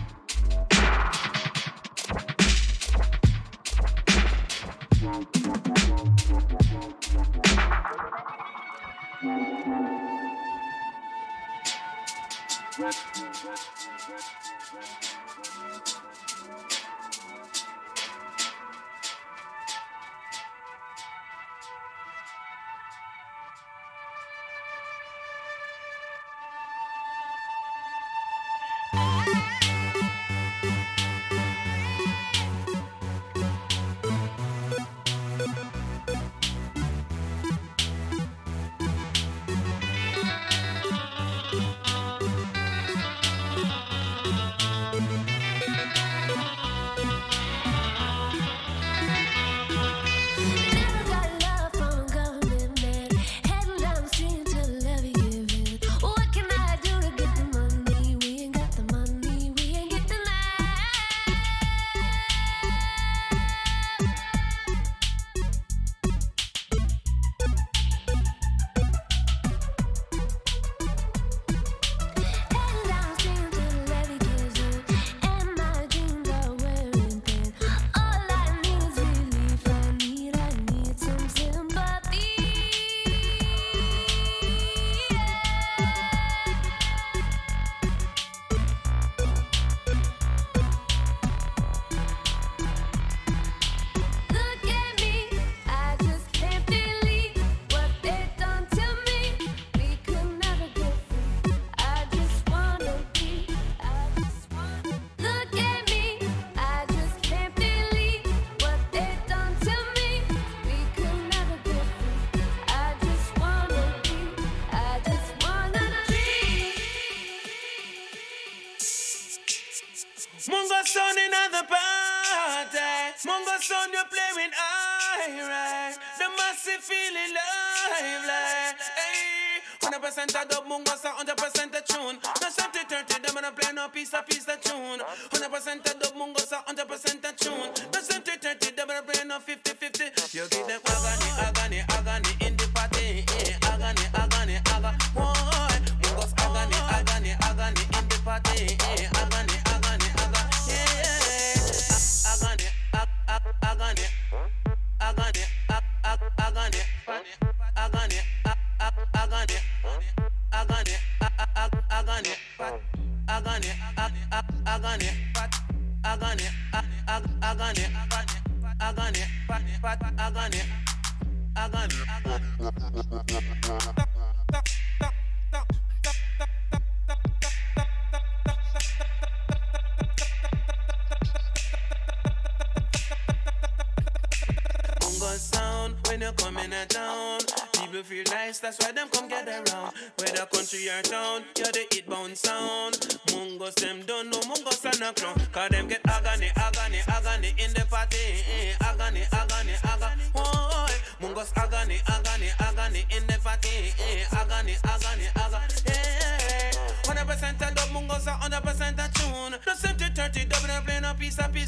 100% of dub moon was 100% tune. No shot to 30, them gonna play no piece of piece of tune. 100% of dub moon was 100% tune. No shot to 30, them gonna play no 50-50. You give them agony, agony.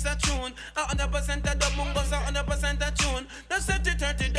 lyrics are tune. 100% of the Mungo's, 100% a tune. The 70 30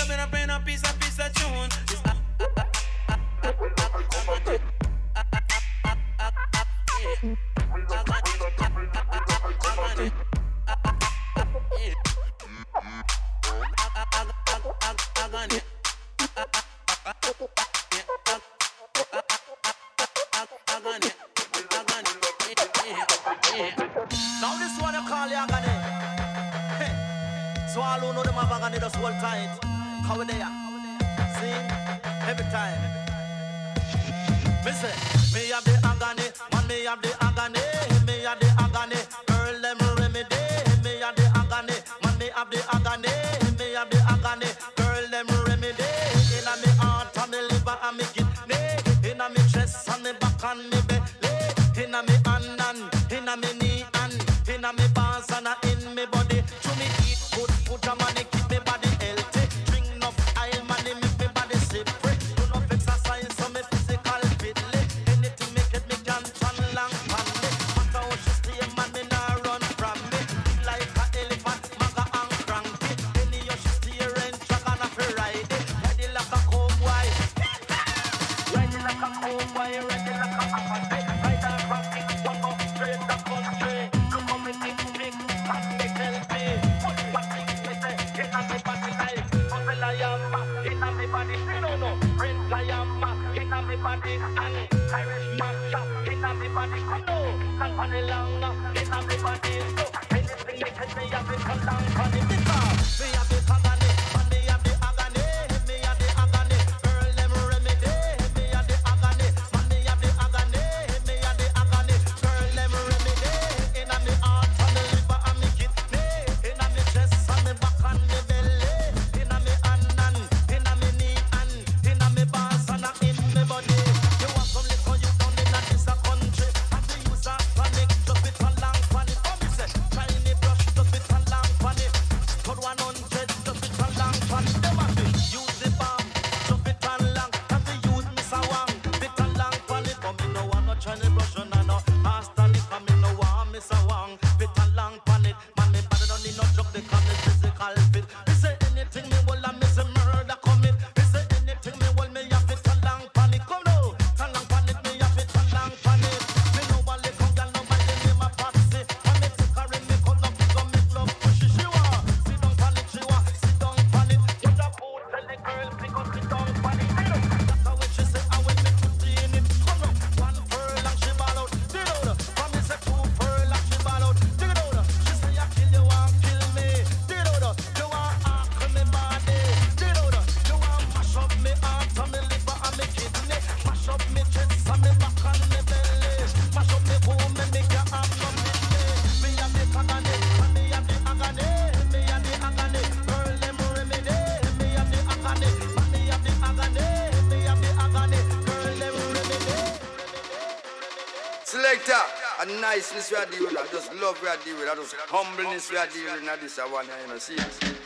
niceness we are dealing with, just love we are dealing with, just humbleness we are dealing with, this I one, you know, see,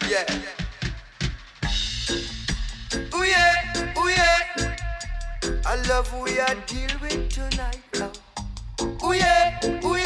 yeah. Oh yeah, oh yeah, I love we are dealing with tonight, love. Oh yeah, oh yeah.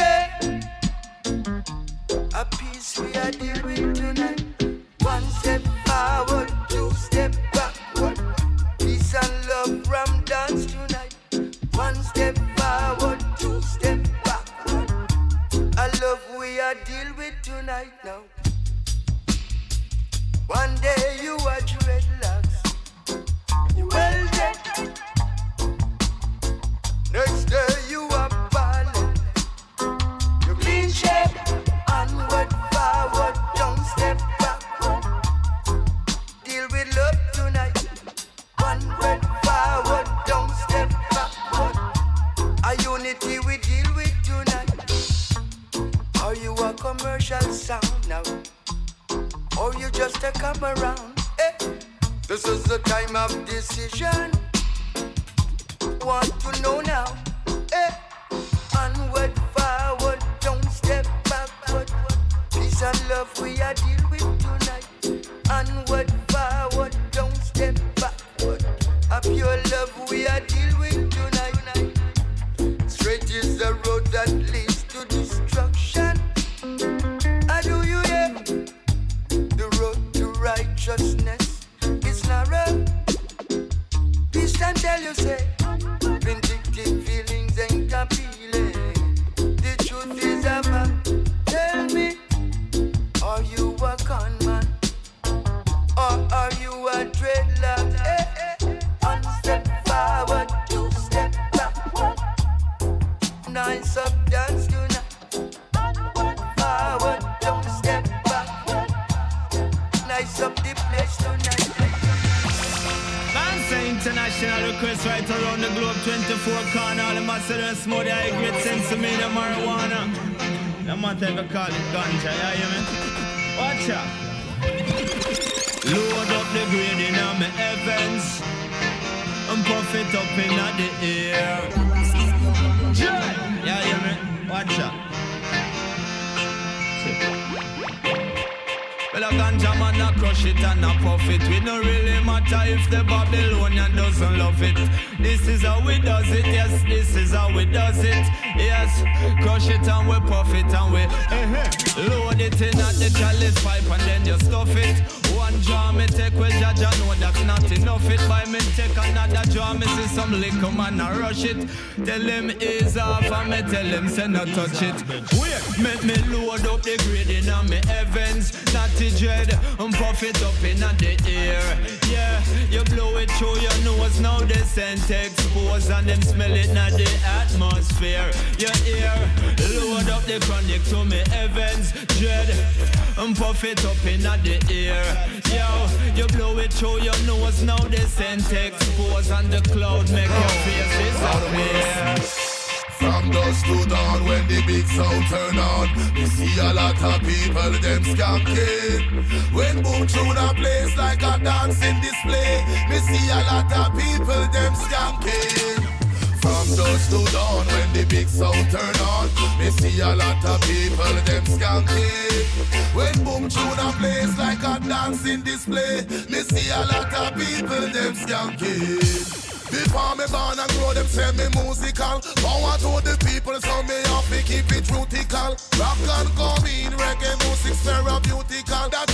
me a lot of people them skanking. Before me born and grow, them send me musical. Power to the people, so me have to keep it truthful. Rock and go mean, reggae music's therapeutical. That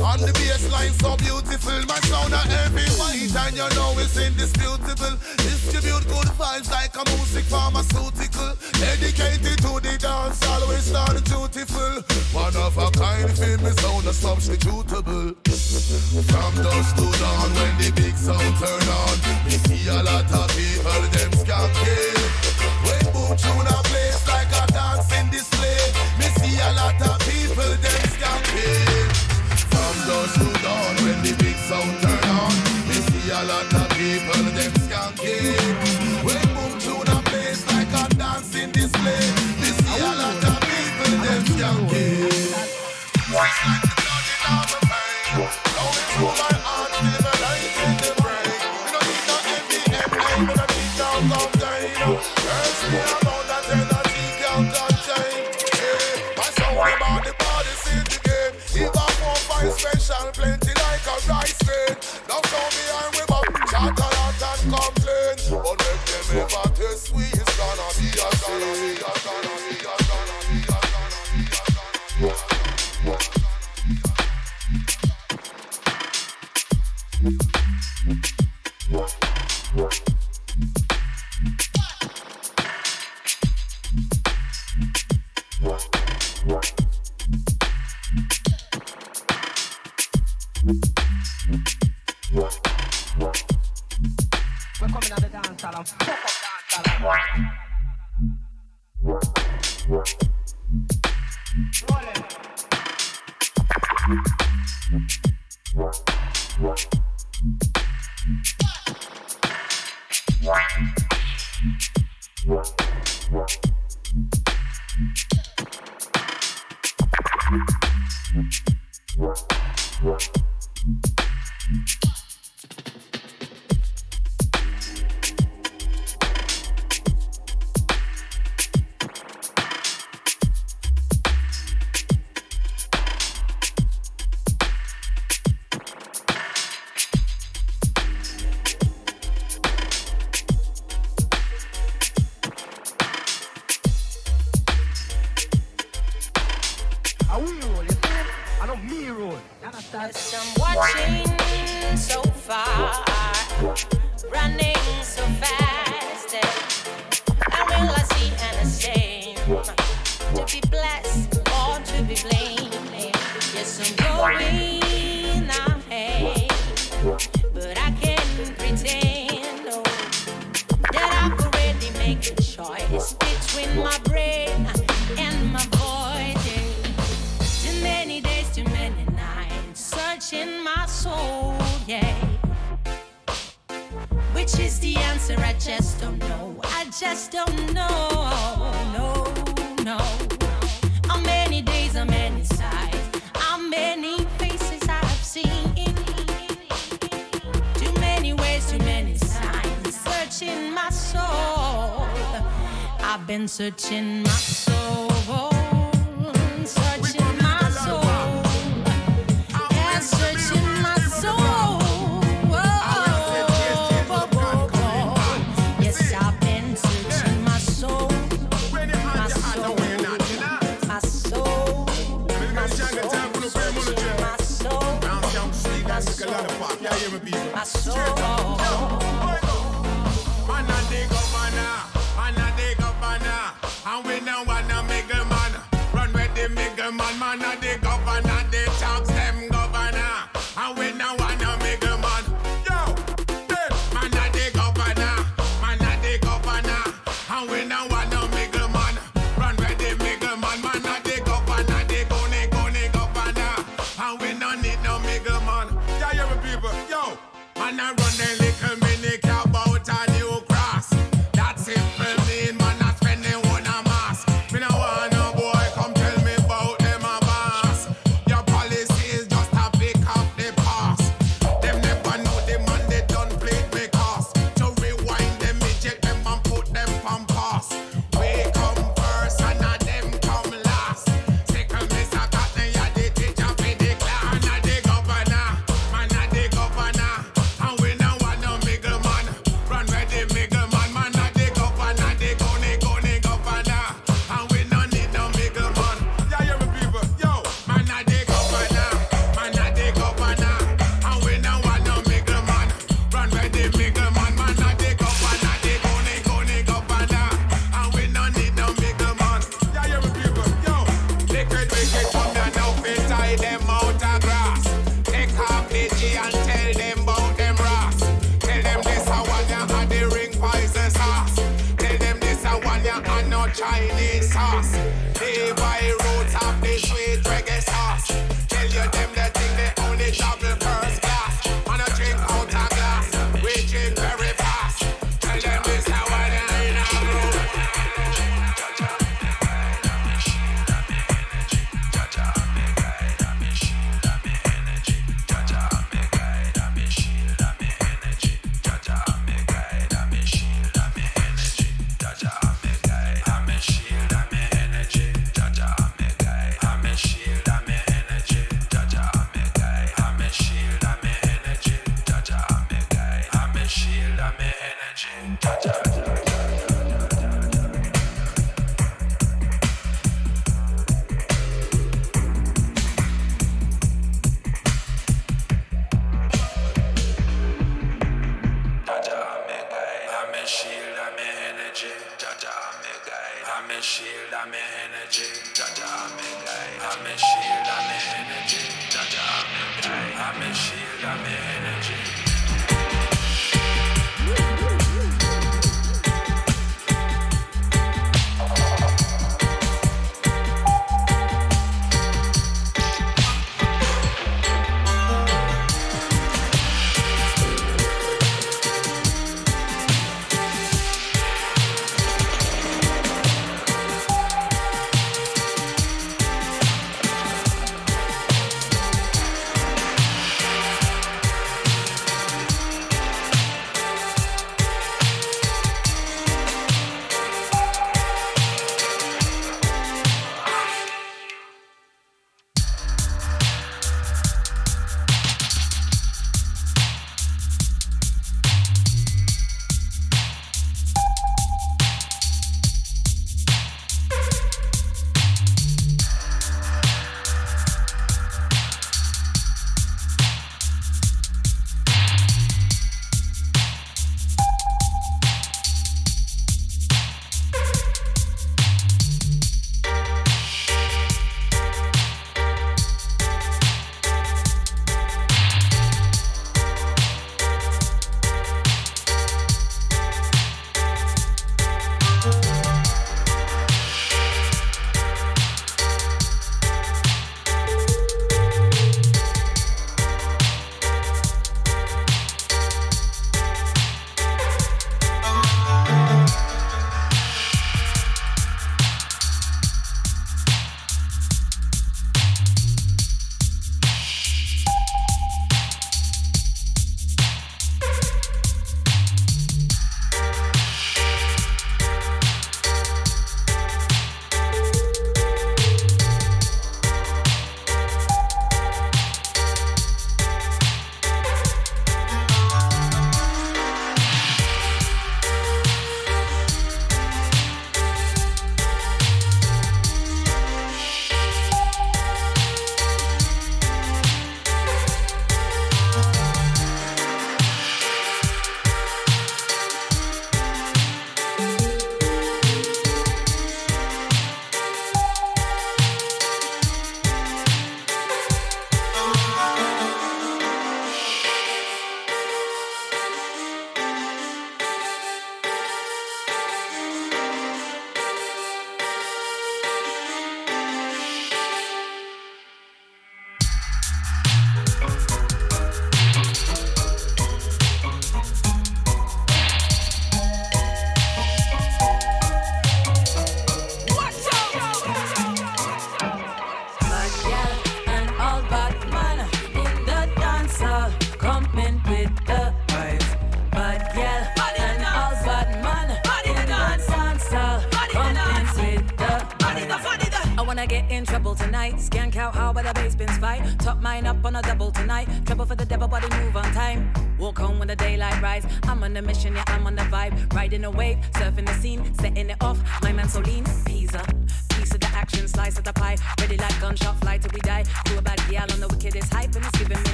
on the bass line so beautiful. My sound are every white And you know it's indisputable. Distribute good vibes like a music pharmaceutical. Dedicated to the dance Always start dutiful. One of a kind famous sound is substitutable. From dusk to dawn When the big sound turn on We see a lot of people Them skanking When boom tune a place Like a dancing display Me see a lot of searching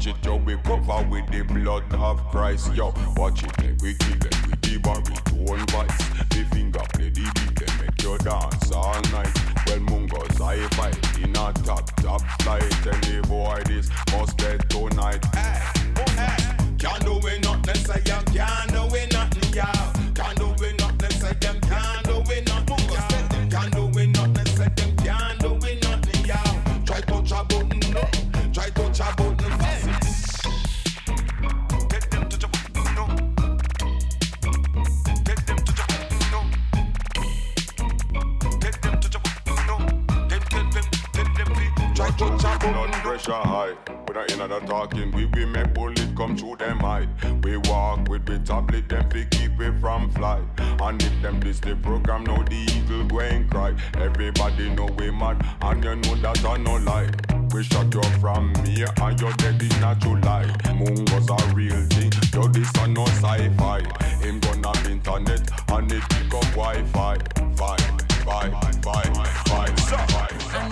watch it, yo, we cover with the blood of Christ, yo. Watch it, make we kill them with the bar, with two vice. The finger play the beat, they make you dance all night. Well, Mungo's I fight in a top, top flight. Tell the boy this must get tonight. Hey, oh, hey. Can't do it nothing, say you can't do it nothing, y'all. Can't do it nothing, say them can't Blood pressure high. We not in the talking, we we make bullet come through them eye. We walk with the tablet, them fi keep it from fly. And if them this the program, now the eagle and cry. Everybody know we mad, and you know that I no lie. We shot you from me, and you're dead in a July. was a real thing, yo this a no sci-fi. Him gonna internet, and it pick up Wi-Fi. Fi, I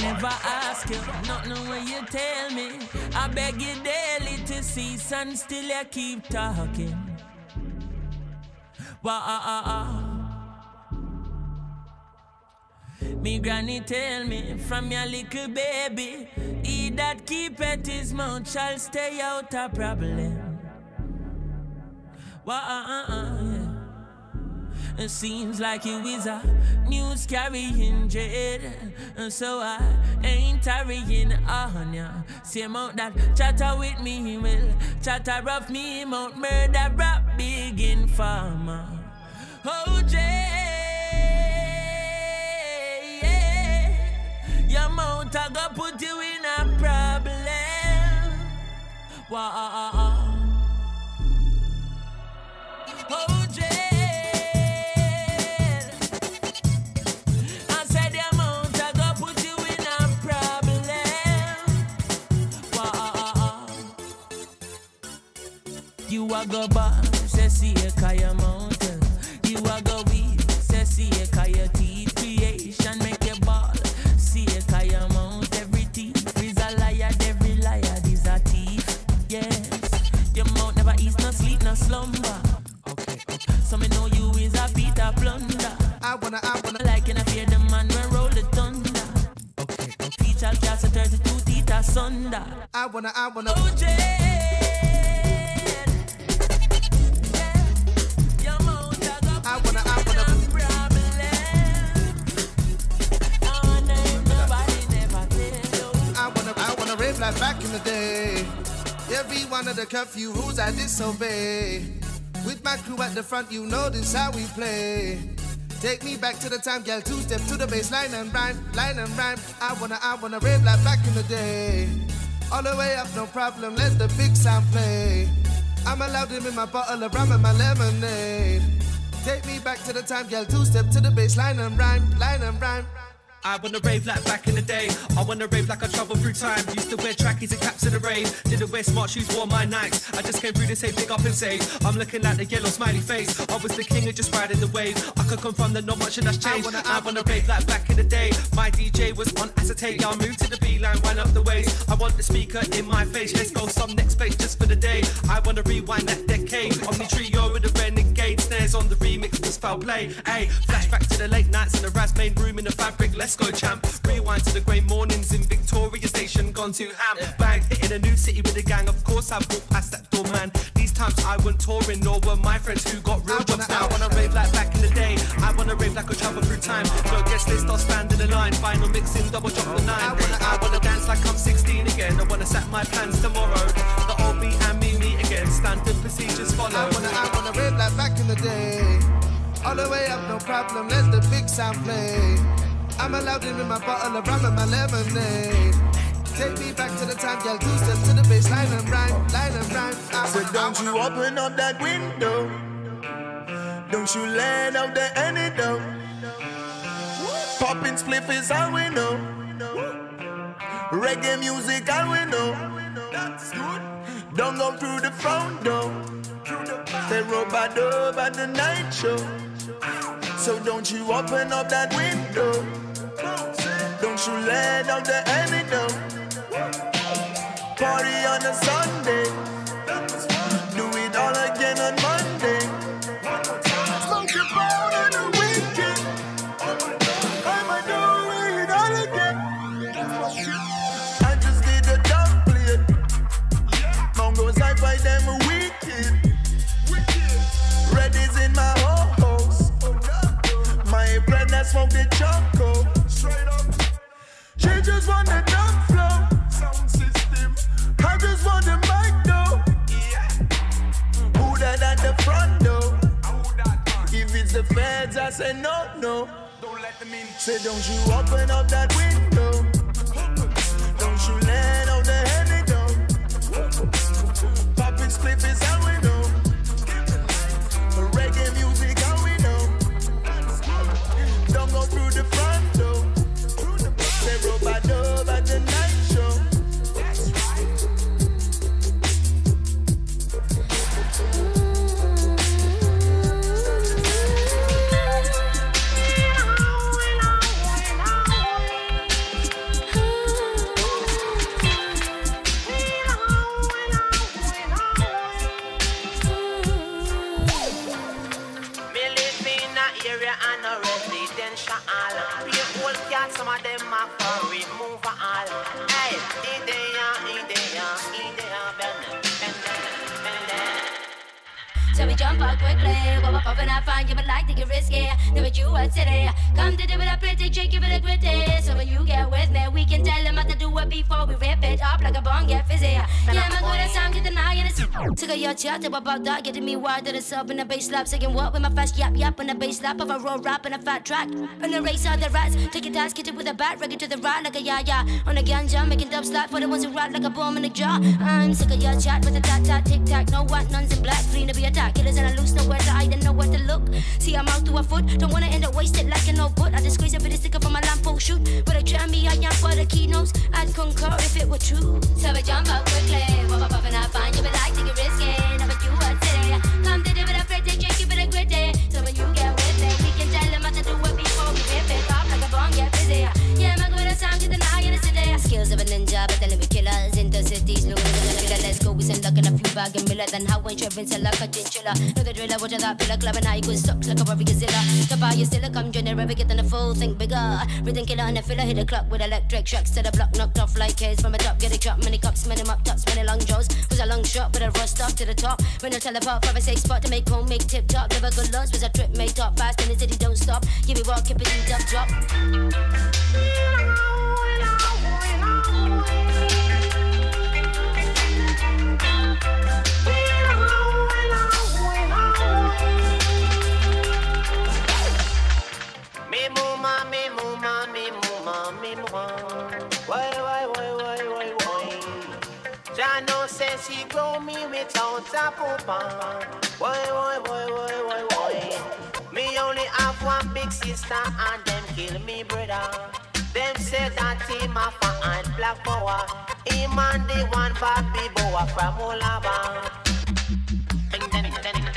never ask you, nothing when you tell me. I beg you daily to cease and still you keep talking. Wah, ah, ah, ah. Me granny tell me from your little baby, he that keepeth his mouth shall stay out of problem. Wah, ah, ah, ah, yeah. It seems like you is a news carrying dread. And so I ain't tarrying on ya. Same out that chatter with me will chatter of me mount murder rap big informer. Oh uh, Jay, yeah. your mouth I go put you in a problem. Wow. Oh Jay. A go bar, say see a kaya mountain. You a go weed, say see a kaya teeth creation make you ball. See a kaya mount, every thief is a liar, every liar is a thief. Yes, your mouth never eats, no sleep, no slumber. Okay, okay. So me know you is a Peter plunder. I wanna, I wanna. Like in a fear the man when roll the thunder. Okay, okay. Teach all class a 32 teeth asunder. I wanna, I wanna. Oh, like back in the day. Every one of the curfew rules I disobey. With my crew at the front, you know this how we play. Take me back to the time, girl. Two step to the bass, line and rhyme, line and rhyme. I wanna, I wanna rave like back in the day. All the way up, no problem. Let the big sound play. I'm allowed him in my bottle of rum and my lemonade. Take me back to the time, girl. Two step to the bass, line and rhyme, line and rhyme. I wanna rave like back in the day. I wanna rave like I travel through time. Used to wear trackies and caps in the rave. Didn't wear smart shoes, wore my nights. I just came through to say pick up and say, I'm looking at the yellow smiley face. I was the king of just riding the wave. I could come from the not much and that's changed. I wanna, rave like back in the day. My DJ was on acetate. Yeah, I moved to the B line, wind up the waves. I want the speaker in my face. Let's go some next place just for the day. I wanna rewind that decade. Omni trio with the renegade snares on the remix, foul play. Hey, flashback to the late nights in the Raz main room in the fabric. Let's go, champ. Rewind to the grey mornings in Victoria Station, gone to ham. Bang, hitting a new city with a gang. Of course, I walked past that door, man. These times I wasn't touring, nor were my friends who got real jobs now. I wanna rave like back in the day. I wanna rave like I travel through time. No guest list or standing in the line. Final mixing, double drop the nine. I wanna dance like I'm 16 again. I wanna set my plans tomorrow. The old me and me meet again. Standard procedures follow. I wanna, I wanna rave like back in the day. All the way up, no problem. Let the big sound play. I'm allowed in with my bottle of rum and my lemonade. Take me back to the time, girl. Two steps to the bass, line and rhyme, line and rhyme. I So wanna- don't ah. you open up that window. Don't you let out the antidote. Popping spliff is all we know. Reggae music all we know. That's good. Don't go through the front door. Say robot over the night show. So don't you open up that window. Don't you let out the antidote. Party on a Sunday. Just want the dumb flow. Sound system. I just want the mic though. Who that at the front door? If it's the feds, I say no, no. Don't let them in. Say, don't you open up that window. Don't you let out the antidote. Popping spliff is how we know. Jump while we're puffing out fine, you would like to get risky. Never you what city. Come to do it a pretty trick, give it a gritty. So when you get with me, we can tell them how to do it before we rip it up like a bong, get fizzy. Yeah, my good sound, get the eye in the Took a your chat about that, getting me wired to the sub in the bass slap, saying what with my fast yap yap on the bass slap of a roll rap and a fat track. On the race of the rats, take your task, get it with a bat, reggae to the right like a ya ya. On a ganja, making dub slap for the ones who ride like a bomb in the jaw. I'm sick of your chat with the tat tat tic tac, no what, none's in black, clean to be attacked. Killers and I loose, nowhere to hide and nowhere to look. See, I'm out to a foot, don't wanna end up wasted like an old butt. I just squeeze a bit of sticker from my lamppost shoot. But I try me, I am for the keynotes. I'd concur if it were true. So we jump out quickly, while we're popping out fine, you be like to get risky. Never you what city. Come to the bit of pretty, drink, give it a gritty. So when you get with it, we can tell them how to do it before we rip it off like a bong, get busy. Yeah, my good sound, get the eye in the city. Skills of a ninja, but then we killers We send luck in a few bag and miller. Then how when Trevin sell like a chinchilla. Know the driller, watch that pillar club and I good stocks like a worry gazilla. The buy you still come generate, get on the full, think bigger. Rhythm killer and a filler, hit the clock with electric shocks to the block, knocked off like K's from a top. Get a chop, many cups, many mop tops, many long jaws. Was a long shot, but a rust off to the top. When I teleport from a safe spot to make home, make tip top. Never good loss, was a trip made top fast in the city, don't stop. Give me walk, keep it in top drop. she grow me without a papa. Boy, boy, boy, boy, boy, boy. Me only have one big sister and them kill me brother. Them say that him a fan black power. He man the one Bobby Boa from Olava. Ding, ding, ding.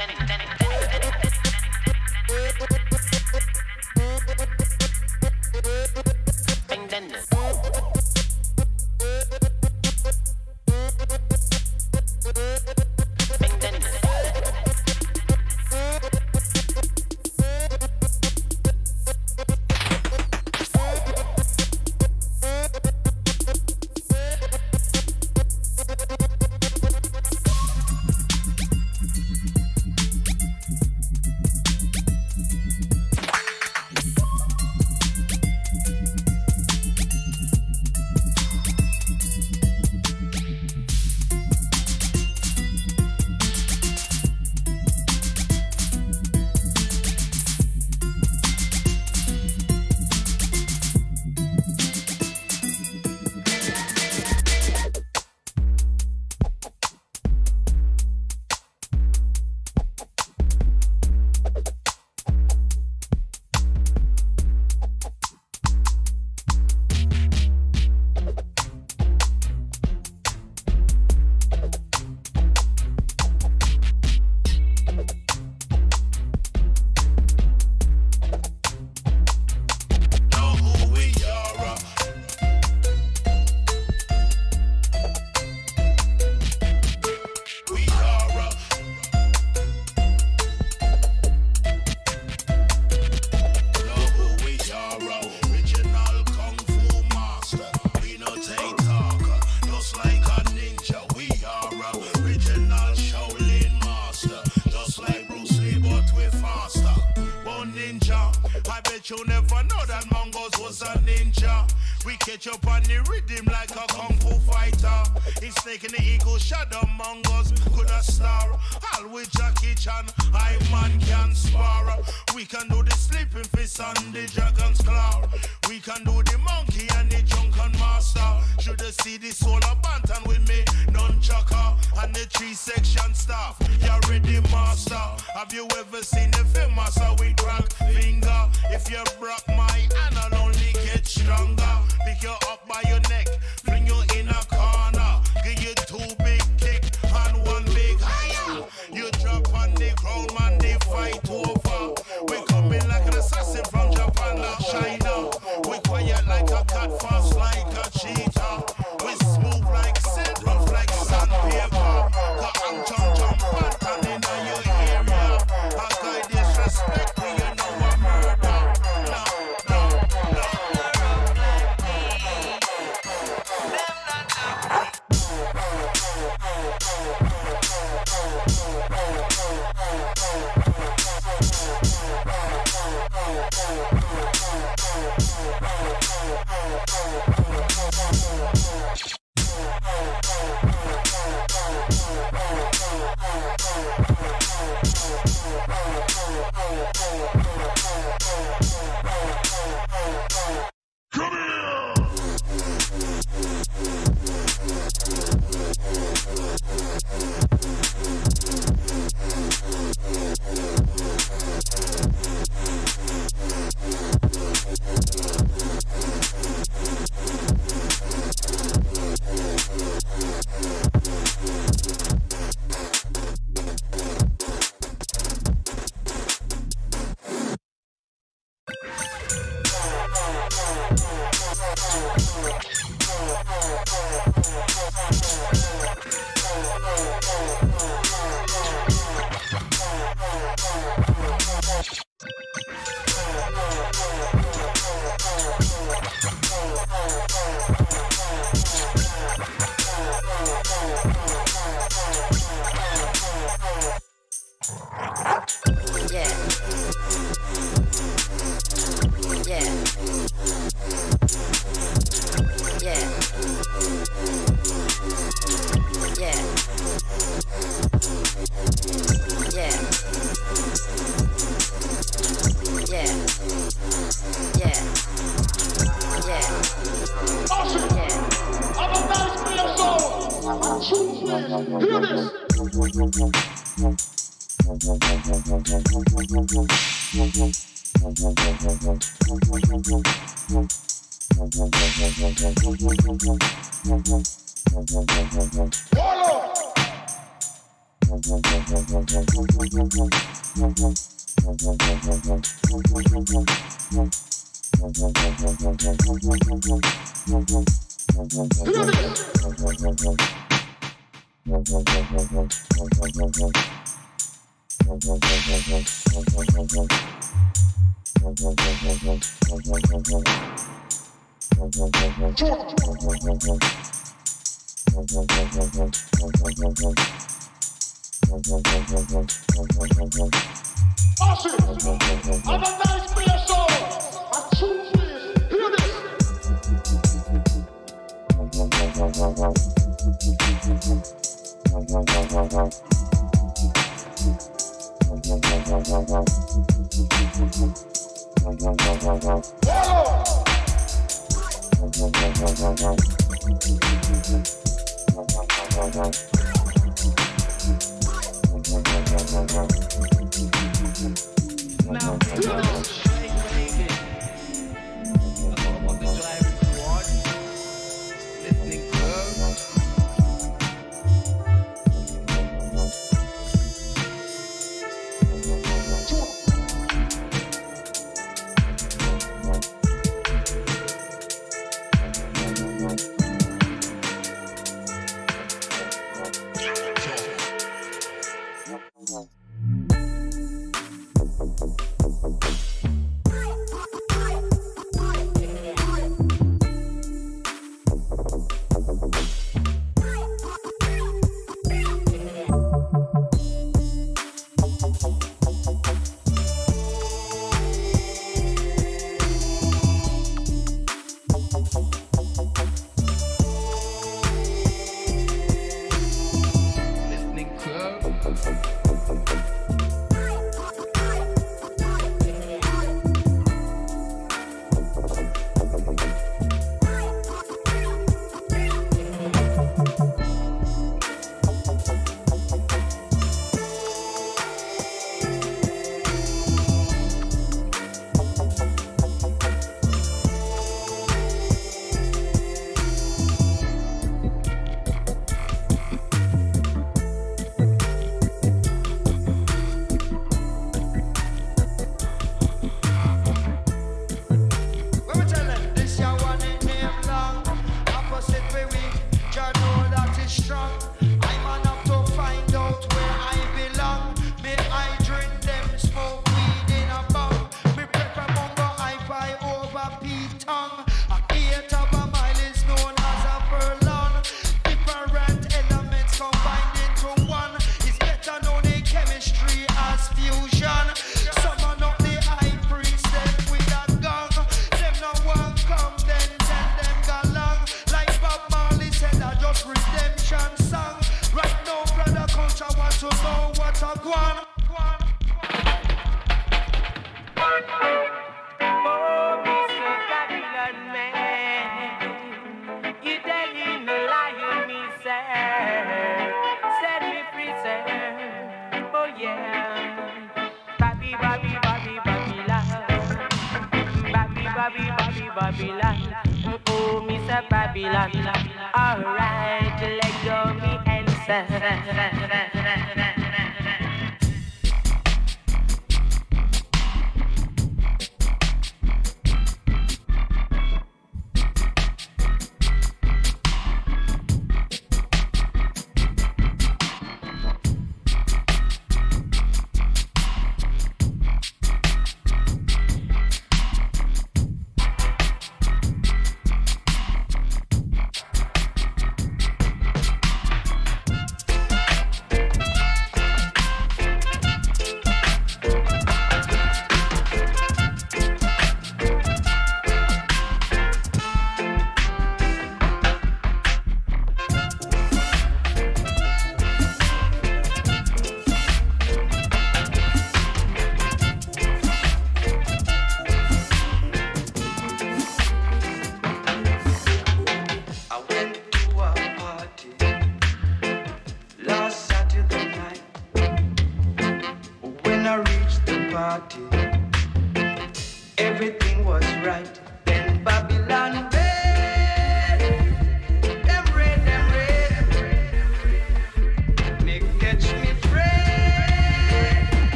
Then Babylon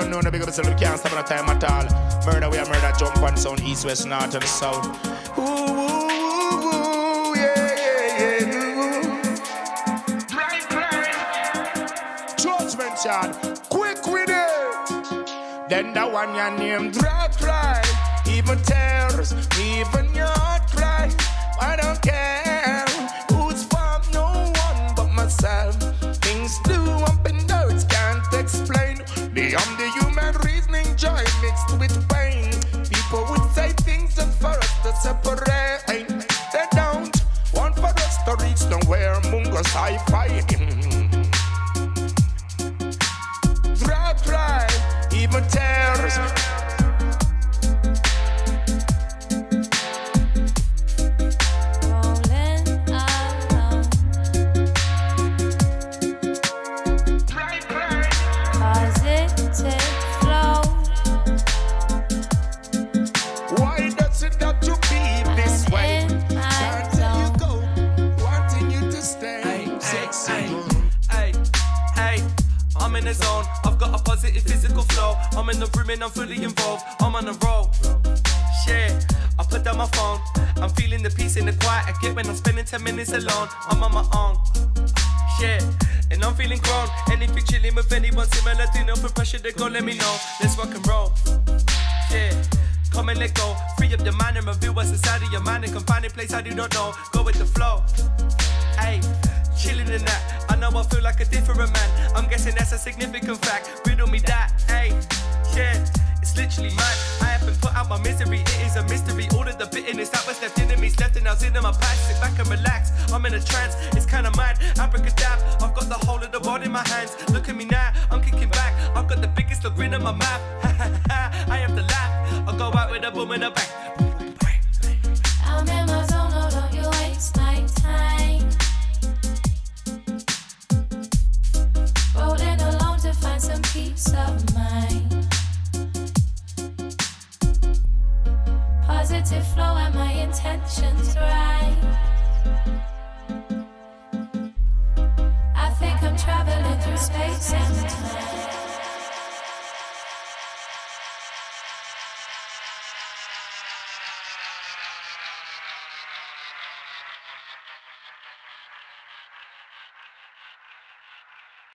don't know no big up yourself, we can't stop on a time at all. Murder, we are murder, jump on sound, east, west, north, and south. Ooh, ooh, ooh, ooh, yeah, yeah, yeah. Ooh. Bright, bright. Judgment yard, quick with it. Then the one your name drop right. Even tears, even your